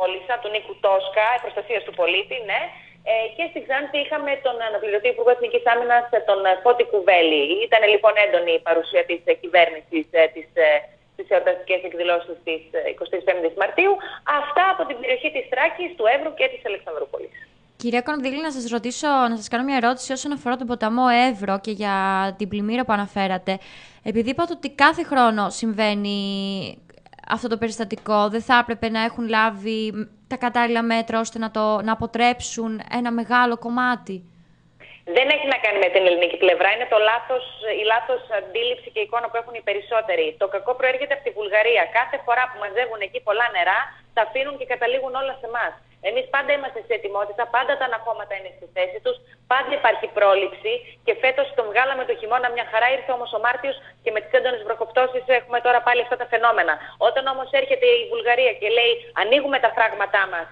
Πολίσα, του Νίκου Τόσκα, προστασίας του πολίτη, ναι. Ε, και στη Ξάνθη είχαμε τον αναπληρωτή Υπουργό Εθνικής Άμυνας, τον Φώτη Κουβέλη. Ήταν λοιπόν έντονη η παρουσία της κυβέρνησης στι εορταστικέ εκδηλώσει της 25η Μαρτίου. Αυτά από την περιοχή της Τράκης, του Εύρου και της Αλεξανδρούπολης. Κυρία Κονδύλη, να σας ρωτήσω, να σας κάνω μια ερώτηση όσον αφορά τον ποταμό Εύρο και για την πλημμύρα που αναφέρατε. Επειδή είπατε ότι κάθε χρόνο συμβαίνει αυτό το περιστατικό, δεν θα έπρεπε να έχουν λάβει τα κατάλληλα μέτρα ώστε να, το, να αποτρέψουν ένα μεγάλο κομμάτι; Δεν έχει να κάνει με την ελληνική πλευρά. Είναι το λάθος, η λάθος αντίληψη και εικόνα που έχουν οι περισσότεροι. Το κακό προέρχεται από τη Βουλγαρία. Κάθε φορά που μαζεύουν εκεί πολλά νερά, τα αφήνουν και καταλήγουν όλα σε εμάς. Εμείς πάντα είμαστε σε ετοιμότητα, πάντα τα αναχώματα είναι στη θέση τους, πάντα υπάρχει πρόληψη και φέτος τον βγάλαμε το χειμώνα μια χαρά. Ήρθε όμως ο Μάρτιος και με τις έντονες βροχοπτώσεις έχουμε τώρα πάλι αυτά τα φαινόμενα. Όταν όμως έρχεται η Βουλγαρία και λέει ανοίγουμε τα φράγματά μας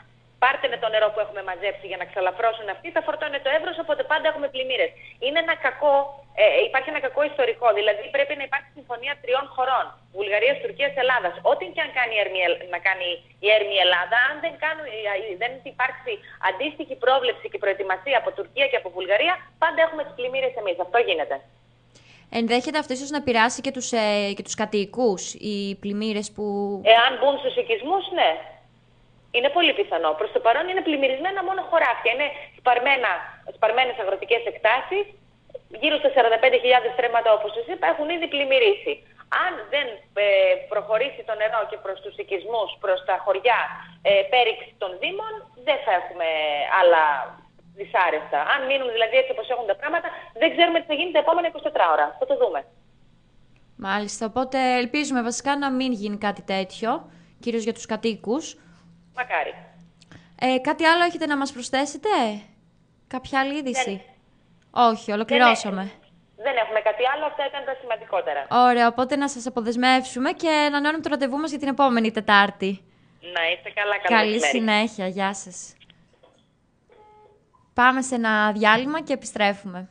πάρτε με το νερό που έχουμε μαζέψει για να ξαλαφρώσουν αυτοί, θα φορτώνει το εύρος, οπότε πάντα έχουμε πλημμύρες. Είναι ένα κακό, ε, υπάρχει ένα κακό ιστορικό. Δηλαδή πρέπει να υπάρχει συμφωνία τριών χωρών. Βουλγαρίας, Τουρκίας, Ελλάδας. Ό,τι και αν κάνει να κάνει η έρμη Ελλάδα, αν δεν, κάνουν, ε, ε, δεν υπάρξει αντίστοιχη πρόβλεψη και προετοιμασία από Τουρκία και από Βουλγαρία, πάντα έχουμε τις πλημμύρες εμείς. Αυτό γίνεται. Ενδέχεται αυτός ίσως να πειράσει και τους ε, και τους κατοικούς, οι πλημμύρες που... Εάν μπουν στους οικισμούς, ναι. Είναι πολύ πιθανό. Προς το παρόν είναι πλημμυρισμένα μόνο χωράφια. Είναι σπαρμένες αγροτικές εκτάσεις. Γύρω στα 45.000 στρέμματα, όπως σας είπα, έχουν ήδη πλημμυρίσει. Αν δεν ε, προχωρήσει το νερό και προς τους οικισμούς, προς τα χωριά, ε, πέριξη των Δήμων, δεν θα έχουμε άλλα δυσάρεστα. Αν μείνουν δηλαδή έτσι όπως έχουν τα πράγματα, δεν ξέρουμε τι θα γίνει τα επόμενα 24 ώρα. Θα το δούμε. Μάλιστα. Οπότε ελπίζουμε βασικά να μην γίνει κάτι τέτοιο, κυρίως για τους κατοίκους. Μακάρι. Ε, κάτι άλλο έχετε να μας προσθέσετε; Κάποια άλλη είδηση; Όχι, ολοκληρώσαμε. Δεν, δεν έχουμε κάτι άλλο, αυτά ήταν τα σημαντικότερα. Ωραία, οπότε να σας αποδεσμεύσουμε και να ανανεώνουμε το ραντεβού μας για την επόμενη Τετάρτη. Να είστε καλά, καλά Καλή συνέχεια, γεια σας. Πάμε σε ένα διάλειμμα και επιστρέφουμε.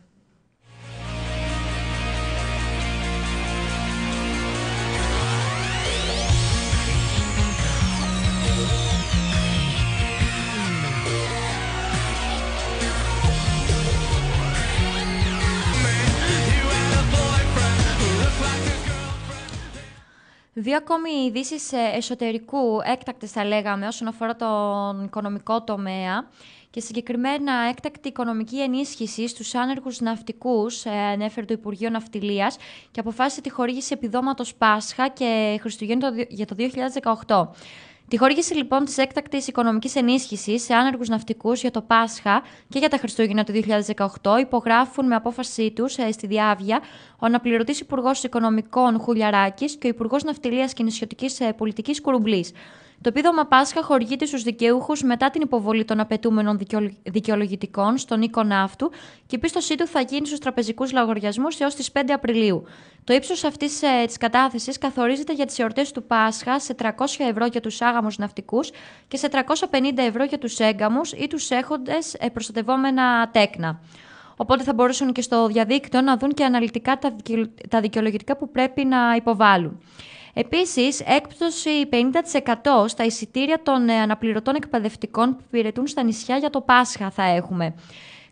Δύο ακόμη ειδήσεις εσωτερικού, έκτακτες θα λέγαμε, όσον αφορά τον οικονομικό τομέα και συγκεκριμένα έκτακτη οικονομική ενίσχυση στους άνεργους ναυτικούς, ε, ανέφερε το Υπουργείο Ναυτιλίας και αποφάσισε τη χορήγηση επιδόματος Πάσχα και Χριστουγέννου για το 2018. Τη χορήγηση λοιπόν της έκτακτης οικονομικής ενίσχυσης σε άνεργους ναυτικούς για το Πάσχα και για τα Χριστούγεννα του 2018 υπογράφουν με απόφασή τους ε, στη Διάβια ο αναπληρωτής Υπουργός Οικονομικών Χουλιαράκης και ο Υπουργός Ναυτιλίας και Νησιωτικής ε, Πολιτικής Κουρουμπλής. Το επίδομα Πάσχα χορηγείται στους δικαιούχους μετά την υποβολή των απαιτούμενων δικαιολογητικών στον οίκο ναύτου και η πίστοσή του θα γίνει στους τραπεζικούς λογαριασμούς έως τις 5 Απριλίου. Το ύψος αυτής ε, της κατάθεσης καθορίζεται για τις εορτές του Πάσχα σε 300 ευρώ για τους άγαμους ναυτικούς και σε 350 ευρώ για τους έγκαμους ή τους έχοντες ε, προστατευόμενα τέκνα. Οπότε θα μπορούσαν και στο διαδίκτυο να δουν και αναλυτικά τα δικαιολογητικά που πρέπει να υποβάλουν. Επίσης, έκπτωση 50% στα εισιτήρια των ε, αναπληρωτών εκπαιδευτικών που υπηρετούν στα νησιά για το Πάσχα θα έχουμε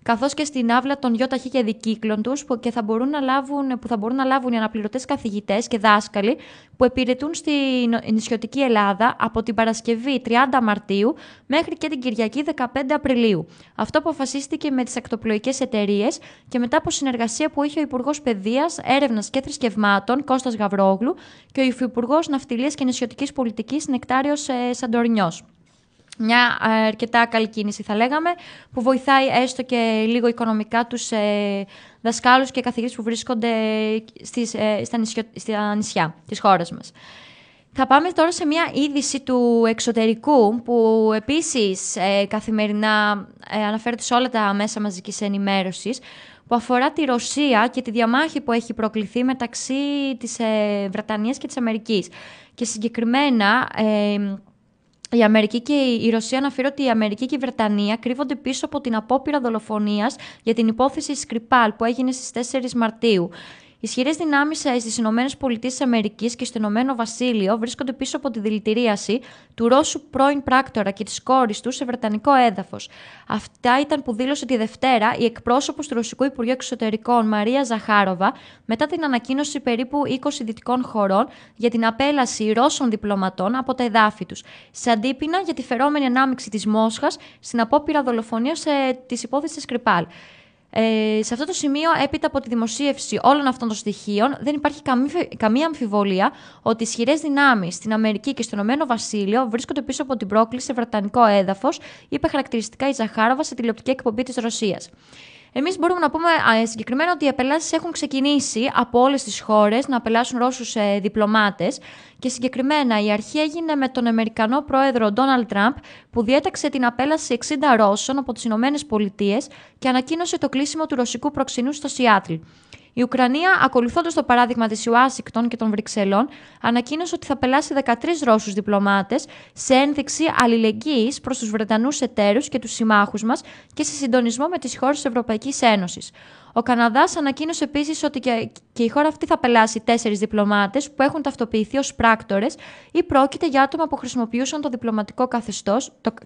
καθώς και στην άβλα των ΙΟΤΑΧ και δικύκλων τους, που, θα μπορούν να λάβουν, που θα μπορούν να λάβουν οι αναπληρωτές καθηγητές και δάσκαλοι που επιρρετούν στην νησιωτική Ελλάδα από την Παρασκευή 30 Μαρτίου μέχρι και την Κυριακή 15 Απριλίου. Αυτό αποφασίστηκε με τις ακτοπλοϊκέ εταιρείες και μετά από συνεργασία που είχε ο Υπουργός Παιδείας, Έρευνας και Θρησκευμάτων Κώστας Γαβρόγλου και ο Υφυπουργός Ναυτιλίας και Νησιωτικής Πολιτικής Νεκτάριος ε, Σαντορνιός. Μια ε, αρκετά καλή κίνηση θα λέγαμε, που βοηθάει έστω και λίγο οικονομικά τους ε, δασκάλους και καθηγητές που βρίσκονται στις, ε, στα, νησιά, στα νησιά της χώρας μας. Θα πάμε τώρα σε μια είδηση του εξωτερικού που επίσης ε, καθημερινά ε, αναφέρεται σε όλα τα μέσα μαζικής ενημέρωσης που αφορά τη Ρωσία και τη διαμάχη που έχει προκληθεί μεταξύ της ε, Βρετανίας και της Αμερικής. Και συγκεκριμένα η Αμερική και η Ρωσία αναφέρει ότι η Αμερική και η Βρετανία κρύβονται πίσω από την απόπειρα δολοφονίας για την υπόθεση Σκρυπάλ που έγινε στις 4 Μαρτίου. Ισχυρές δυνάμεις στις ΗΠΑ και στο Ηνωμένο Βασίλειο βρίσκονται πίσω από τη δηλητηρίαση του Ρώσου πρώην πράκτορα και της κόρης του σε βρετανικό έδαφος. Αυτά ήταν που δήλωσε τη Δευτέρα η εκπρόσωπος του Ρωσικού Υπουργείου Εξωτερικών Μαρία Ζαχάροβα μετά την ανακοίνωση περίπου 20 δυτικών χωρών για την απέλαση Ρώσων διπλωματών από τα εδάφη τους, σε αντίπεινα για τη φερόμενη ανάμειξη της Μόσχας στην απόπειρα δολοφονίας ε, της υπόθεσης Κρυπάλ. Ε, σε αυτό το σημείο, έπειτα από τη δημοσίευση όλων αυτών των στοιχείων, δεν υπάρχει καμία αμφιβολία ότι ισχυρές δυνάμεις στην Αμερική και στο Ηνωμένο Βασίλειο βρίσκονται πίσω από την πρόκληση σε βρετανικό έδαφος, είπε χαρακτηριστικά η Ζαχάροβα σε τηλεοπτική εκπομπή της Ρωσίας. Εμείς μπορούμε να πούμε συγκεκριμένα ότι οι απελάσεις έχουν ξεκινήσει από όλες τις χώρες να απελάσουν Ρώσους ε, διπλωμάτες και συγκεκριμένα η αρχή έγινε με τον Αμερικανό πρόεδρο Ντόναλτ Τραμπ που διέταξε την απέλαση 60 Ρώσων από τις Ηνωμένες Πολιτείες και ανακοίνωσε το κλείσιμο του ρωσικού προξενού στο Σιάτλ. Η Ουκρανία, ακολουθώντας το παράδειγμα της Ουάσιγκτον και των Βρυξελών, ανακοίνωσε ότι θα πελάσει 13 Ρώσους διπλωμάτες σε ένδειξη αλληλεγγύης προς τους Βρετανούς εταίρους και τους συμμάχους μας και σε συντονισμό με τις χώρες της Ευρωπαϊκής Ένωσης. Ο Καναδάς ανακοίνωσε επίσης ότι και, η χώρα αυτή θα πελάσει τέσσερις διπλωμάτες που έχουν ταυτοποιηθεί ως πράκτορες ή πρόκειται για άτομα που χρησιμοποιούσαν το διπλωματικό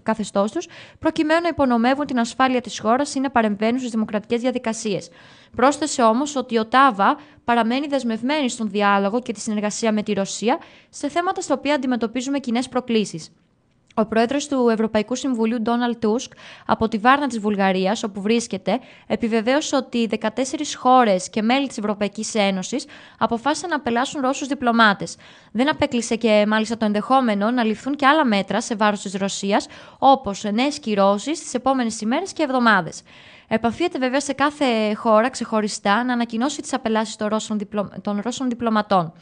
καθεστώς τους προκειμένου να υπονομεύουν την ασφάλεια της χώρας ή να παρεμβαίνουν στις δημοκρατικές διαδικασίες. Πρόσθεσε όμως ότι ο Τάβα παραμένει δεσμευμένης στον διάλογο και τη συνεργασία με τη Ρωσία σε θέματα στα οποία αντιμετωπίζουμε κοινές προκλήσεις. Ο πρόεδρος του Ευρωπαϊκού Συμβουλίου, Ντόναλτ Τούσκ, από τη Βάρνα της Βουλγαρίας, όπου βρίσκεται, επιβεβαίωσε ότι 14 χώρες και μέλη της Ευρωπαϊκής Ένωσης αποφάσισαν να απελάσουν Ρώσους διπλωμάτες. Δεν απέκλεισε και μάλιστα το ενδεχόμενο να ληφθούν και άλλα μέτρα σε βάρος της Ρωσίας, όπως νέες κυρώσεις τις επόμενες ημέρες και εβδομάδες. Επαφίεται βέβαια σε κάθε χώρα ξεχωριστά να ανακοινώσει τις απελάσεις των Ρώσων, των Ρώσων διπλωματών.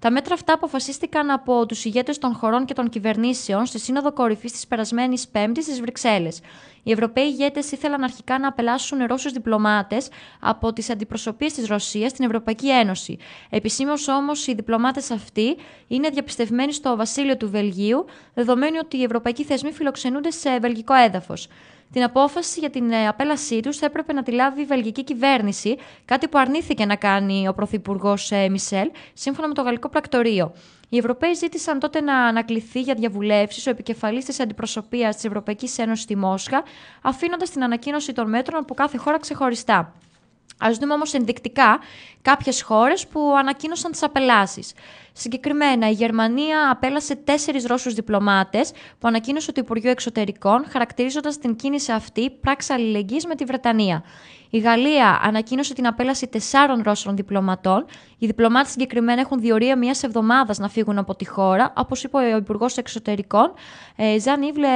Τα μέτρα αυτά αποφασίστηκαν από τους ηγέτες των χωρών και των κυβερνήσεων στη Σύνοδο Κορυφής της περασμένης Πέμπτης στι Βρυξέλλες. Οι Ευρωπαίοι ηγέτες ήθελαν αρχικά να απελάσουν Ρώσους διπλωμάτες από τις αντιπροσωπείες της Ρωσίας στην Ευρωπαϊκή Ένωση. Επισήμως όμως οι διπλωμάτες αυτοί είναι διαπιστευμένοι στο βασίλειο του Βελγίου, δεδομένου ότι οι ευρωπαϊκοί θεσμοί φιλοξενούνται σε βελγικό έδαφος. Την απόφαση για την ε, απέλασή τους θα έπρεπε να τη λάβει η βελγική κυβέρνηση, κάτι που αρνήθηκε να κάνει ο Πρωθυπουργός ε, Μισελ, σύμφωνα με το γαλλικό πρακτορείο. Οι Ευρωπαίοι ζήτησαν τότε να ανακληθεί για διαβουλεύσεις ο επικεφαλής της αντιπροσωπείας της Ευρωπαϊκής Ένωσης στη Μόσχα, αφήνοντας την ανακοίνωση των μέτρων από κάθε χώρα ξεχωριστά. Α δούμε όμως ενδεικτικά κάποιες χώρες που ανακοίνωσαν τις απελάσεις. Συγκεκριμένα, η Γερμανία απέλασε τέσσερις Ρώσους διπλωμάτες που ανακοίνωσε το Υπουργείο Εξωτερικών, χαρακτηρίζοντας την κίνηση αυτή πράξη αλληλεγγύης με τη Βρετανία. Η Γαλλία ανακοίνωσε την απέλαση τεσσάρων Ρώσων διπλωματών. Οι διπλωμάτες συγκεκριμένα έχουν διορία μιας εβδομάδας να φύγουν από τη χώρα, όπως είπε ο Υπουργός Εξωτερικών, Ζαν Ιβλε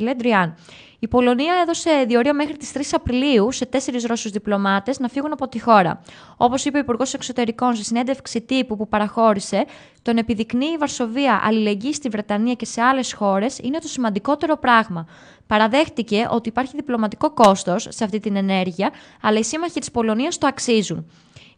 Λεντριάν. Η Πολωνία έδωσε διορία μέχρι τις 3 Απριλίου σε τέσσερις Ρώσους διπλωμάτες να φύγουν από τη χώρα. Όπως είπε ο Υπουργός Εξωτερικών σε συνέντευξη τύπου που παραχώρησε, τον επιδεικνύει η Βαρσοβία αλληλεγγύη στη Βρετανία και σε άλλες χώρες είναι το σημαντικότερο πράγμα. Παραδέχτηκε ότι υπάρχει διπλωματικό κόστος σε αυτή την ενέργεια, αλλά οι σύμμαχοι της Πολωνίας το αξίζουν.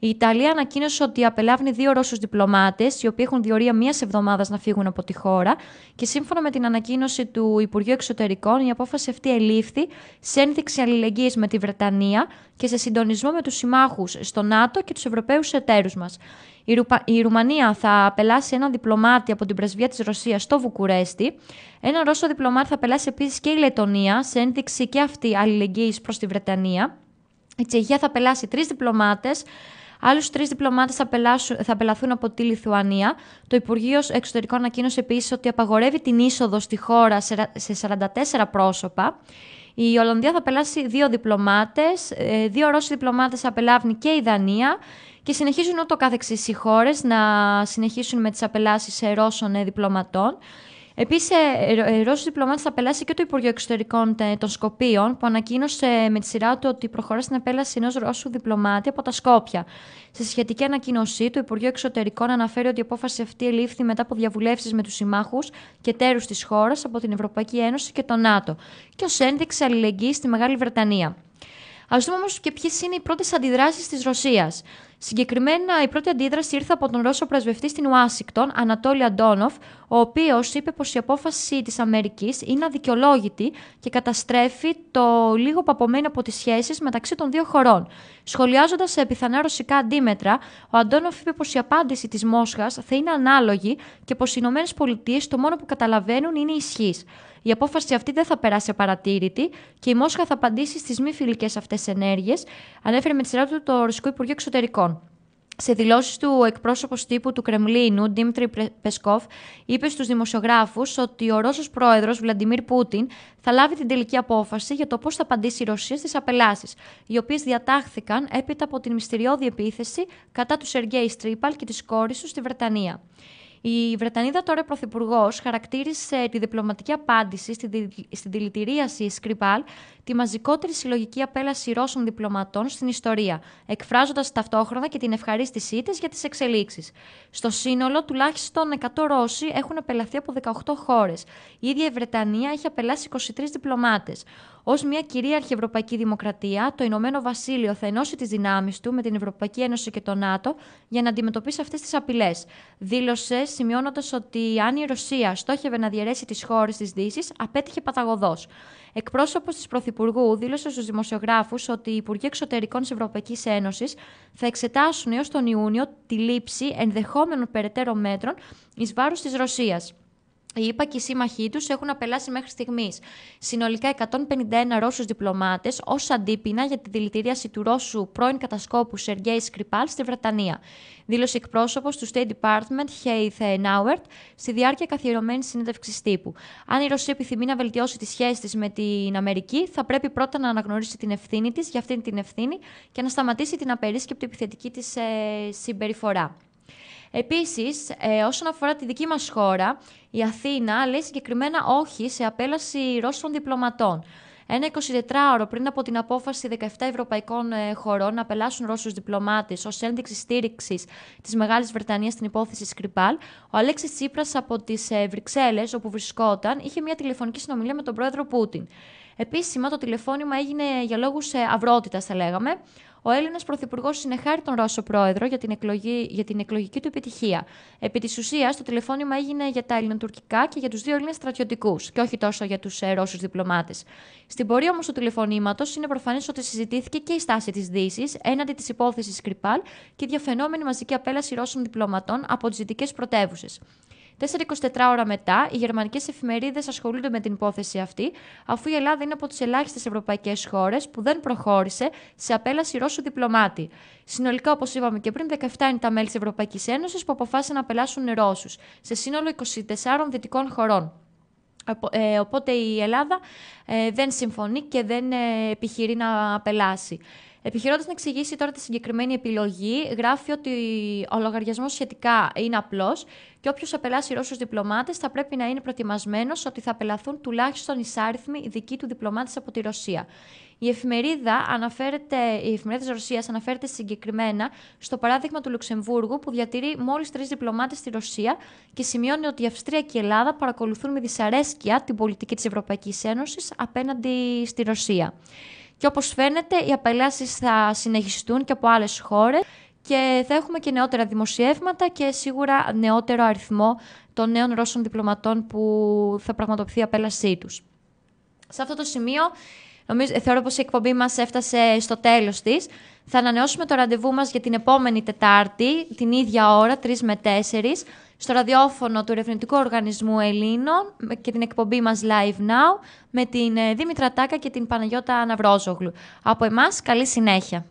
Η Ιταλία ανακοίνωσε ότι απελάβνει δύο Ρώσους διπλωμάτες, οι οποίοι έχουν διορία μίας εβδομάδας να φύγουν από τη χώρα. Και σύμφωνα με την ανακοίνωση του Υπουργείου Εξωτερικών, η απόφαση αυτή ελήφθη σε ένδειξη αλληλεγγύης με τη Βρετανία και σε συντονισμό με τους συμμάχους στο ΝΑΤΟ και τους Ευρωπαίους εταίρους μας. Η, η Ρουμανία θα απελάσει έναν διπλωμάτη από την πρεσβεία της Ρωσίας στο Βουκουρέστι. Ένα Ρώσο διπλωμάτη θα απελάσει επίσης και η Λετωνία σε ένδειξη και αυτή αλληλεγγύης προς τη Βρετανία. Η Τσεχία θα απελάσει τρεις διπλωμάτες Άλλους τρεις διπλωμάτες θα, θα απελαθούν από τη Λιθουανία. Το Υπουργείο Εξωτερικών ανακοίνωσε επίσης ότι απαγορεύει την είσοδο στη χώρα σε 44 πρόσωπα. Η Ολλανδία θα απελάσει δύο διπλωμάτες. Ε, δύο Ρώσοι διπλωμάτες θα απελάβουν και η Δανία. Και συνεχίζουν ούτω κάθεξι οι χώρες να συνεχίσουν με τις απελάσεις Ρώσων ε, διπλωματών. Επίσης, ε, Ρώσος διπλωμάτης θα απελάσει και το Υπουργείο Εξωτερικών των Σκοπίων, που ανακοίνωσε με τη σειρά του ότι προχωρά στην απέλαση ενός Ρώσου διπλωμάτη από τα Σκόπια. Σε σχετική ανακοίνωσή του, το Υπουργείο Εξωτερικών αναφέρει ότι η απόφαση αυτή ελήφθη μετά από διαβουλεύσεις με τους συμμάχους και τέρου της χώρας από την Ευρωπαϊκή Ένωση και το ΝΑΤΟ και ως ένδειξη αλληλεγγύης στη Μεγάλη Βρετανία. Α δούμε όμως και ποιες είναι οι πρώτες αντιδράσεις της Ρωσίας. Συγκεκριμένα, η πρώτη αντίδραση ήρθε από τον Ρώσο πρεσβευτή στην Ουάσιγκτον, Ανατόλη Αντόνοφ, ο οποίος είπε πως η απόφαση της Αμερικής είναι αδικαιολόγητη και καταστρέφει το λίγο που απομένει από τις σχέσεις μεταξύ των δύο χωρών. Σχολιάζοντας σε πιθανά ρωσικά αντίμετρα, ο Αντόνοφ είπε πως η απάντηση της Μόσχας θα είναι ανάλογη και πως οι Ηνωμένες Πολιτείες το μόνο που καταλαβαίνουν είναι η ισχύ. Η απόφαση αυτή δεν θα περάσει απαρατήρητη και η Μόσχα θα απαντήσει στις μη φιλικές αυτές ενέργειες, ανέφερε με τη σειρά του το Ρωσικό Υπουργείο Εξωτερικών. Σε δηλώσεις του, ο εκπρόσωπος τύπου του Κρεμλίνου, Ντίμτρι Πεσκόφ, είπε στους δημοσιογράφους ότι ο Ρώσος πρόεδρος Βλαντιμίρ Πούτιν θα λάβει την τελική απόφαση για το πώς θα απαντήσει η Ρωσία στις απελάσεις, οι οποίες διατάχθηκαν έπειτα από την μυστηριώδη επίθεση κατά του Σεργέη Στρίπαλ και της κόρης του στη Βρετανία. Η Βρετανίδα τώρα Πρωθυπουργός χαρακτήρισε τη διπλωματική απάντηση στην δηλητηρίαση Σκρυπάλ τη μαζικότερη συλλογική απέλαση Ρώσων διπλωματών στην ιστορία, εκφράζοντας ταυτόχρονα και την ευχαρίστησή της για τις εξελίξεις. Στο σύνολο, τουλάχιστον 100 Ρώσοι έχουν απελαθεί από 18 χώρες. Η ίδια η Βρετανία έχει απελάσει 23 διπλωμάτες. Ω μια κυρίαρχη ευρωπαϊκή δημοκρατία, το Ηνωμένο Βασίλειο θα ενώσει τις δυνάμεις του με την Ευρωπαϊκή Ένωση και το ΝΑΤΟ για να αντιμετωπίσει αυτές τις απειλές. Δήλωσε, σημειώνοντας ότι αν η Ρωσία στόχευε να διαιρέσει τις χώρες της Δύσης, απέτυχε παταγωδός. Εκπρόσωπος της Πρωθυπουργού δήλωσε στους δημοσιογράφους ότι οι Υπουργοί Εξωτερικών της Ευρωπαϊκής Ένωσης θα εξετάσουν έως τον Ιούνιο τη λήψη ενδεχόμενων περαιτέρω μέτρων εις βάρος της Ρωσίας. Οι ΙΠΑ και οι σύμμαχοί τους έχουν απελάσει μέχρι στιγμής συνολικά 151 Ρώσους διπλωμάτες ως αντίπεινα για τη δηλητηρίαση του Ρώσου πρώην κατασκόπου Σεργέη Σκρυπάλ στη Βρετανία, δήλωσε εκπρόσωπος του State Department Heath Nauert στη διάρκεια καθιερωμένης συνέντευξης τύπου. Αν η Ρωσία επιθυμεί να βελτιώσει τις σχέσεις της με την Αμερική, θα πρέπει πρώτα να αναγνωρίσει την ευθύνη της για αυτήν την ευθύνη και να σταματήσει την απερίσκεπτη επιθετική της ε, συμπεριφορά. Επίσης, ε, όσον αφορά τη δική μας χώρα, η Αθήνα λέει συγκεκριμένα όχι σε απέλαση Ρώσων διπλωματών. Ένα 24ωρο πριν από την απόφαση 17 ευρωπαϊκών ε, χωρών να απελάσουν Ρώσους διπλωμάτες ως ένδειξη στήριξης της Μεγάλης Βρετανίας στην υπόθεση Σκρυπάλ, ο Αλέξης Τσίπρας από τις ε, Βρυξέλλες, όπου βρισκόταν, είχε μια τηλεφωνική συνομιλία με τον πρόεδρο Πούτιν. Επίσημα, το τηλεφώνημα έγινε για λόγους ε, αυρότητας, θα λέγαμε. Ο Έλληνας Πρωθυπουργός συνεχάρει τον Ρώσο Πρόεδρο για την, εκλογή, για την εκλογική του επιτυχία. Επί της ουσίας, το τηλεφώνημα έγινε για τα ελληνοτουρκικά και για τους δύο Έλληνες στρατιωτικούς, και όχι τόσο για τους ε, Ρώσους διπλωμάτες. Στην πορεία όμως του τηλεφωνήματος, είναι προφανές ότι συζητήθηκε και η στάση της Δύσης έναντι της υπόθεσης Σκρυπάλ και διαφαινόμενη μαζική απέλαση Ρώσων διπλωματών από τις δυτικές πρωτεύουσες. 4-24 ώρα μετά, οι γερμανικές εφημερίδες ασχολούνται με την υπόθεση αυτή, αφού η Ελλάδα είναι από τις ελάχιστες ευρωπαϊκές χώρες που δεν προχώρησε σε απέλαση Ρώσου διπλωμάτη. Συνολικά, όπως είπαμε και πριν, 17 είναι τα μέλη της Ευρωπαϊκής Ένωσης που αποφάσισαν να απελάσουν Ρώσους, σε σύνολο 24 δυτικών χωρών. Ε, οπότε η Ελλάδα ε, δεν συμφωνεί και δεν ε, επιχειρεί να απελάσει. Επιχειρώντας να εξηγήσει τώρα τη συγκεκριμένη επιλογή, γράφει ότι ο λογαριασμός σχετικά είναι απλός και όποιος απελάσει Ρώσους διπλωμάτες θα πρέπει να είναι προετοιμασμένος ότι θα απελαθούν τουλάχιστον εισάριθμοι δικοί του διπλωμάτες από τη Ρωσία. Η εφημερίδα, αναφέρεται, η εφημερίδα της Ρωσίας αναφέρεται συγκεκριμένα στο παράδειγμα του Λουξεμβούργου που διατηρεί μόλις τρεις διπλωμάτες στη Ρωσία και σημειώνει ότι η Αυστρία και η Ελλάδα παρακολουθούν με δυσαρέσκεια την πολιτική της Ευρωπαϊκής Ένωσης απέναντι στη Ρωσία. Και όπως φαίνεται, οι απελάσεις θα συνεχιστούν και από άλλες χώρες και θα έχουμε και νεότερα δημοσιεύματα και σίγουρα νεότερο αριθμό των νέων Ρώσων διπλωματών που θα πραγματοποιηθεί η απέλασή τους. Σε αυτό το σημείο, νομίζω, θεωρώ πως η εκπομπή μας έφτασε στο τέλος της. Θα ανανεώσουμε το ραντεβού μας για την επόμενη Τετάρτη, την ίδια ώρα, 3 με 4, στο ραδιόφωνο του Ερευνητικού Οργανισμού Ελλήνων και την εκπομπή μας Live Now με την ε, Δήμητρα Τάκα και την Παναγιώτα Αναβρόζογλου. Από εμάς, καλή συνέχεια.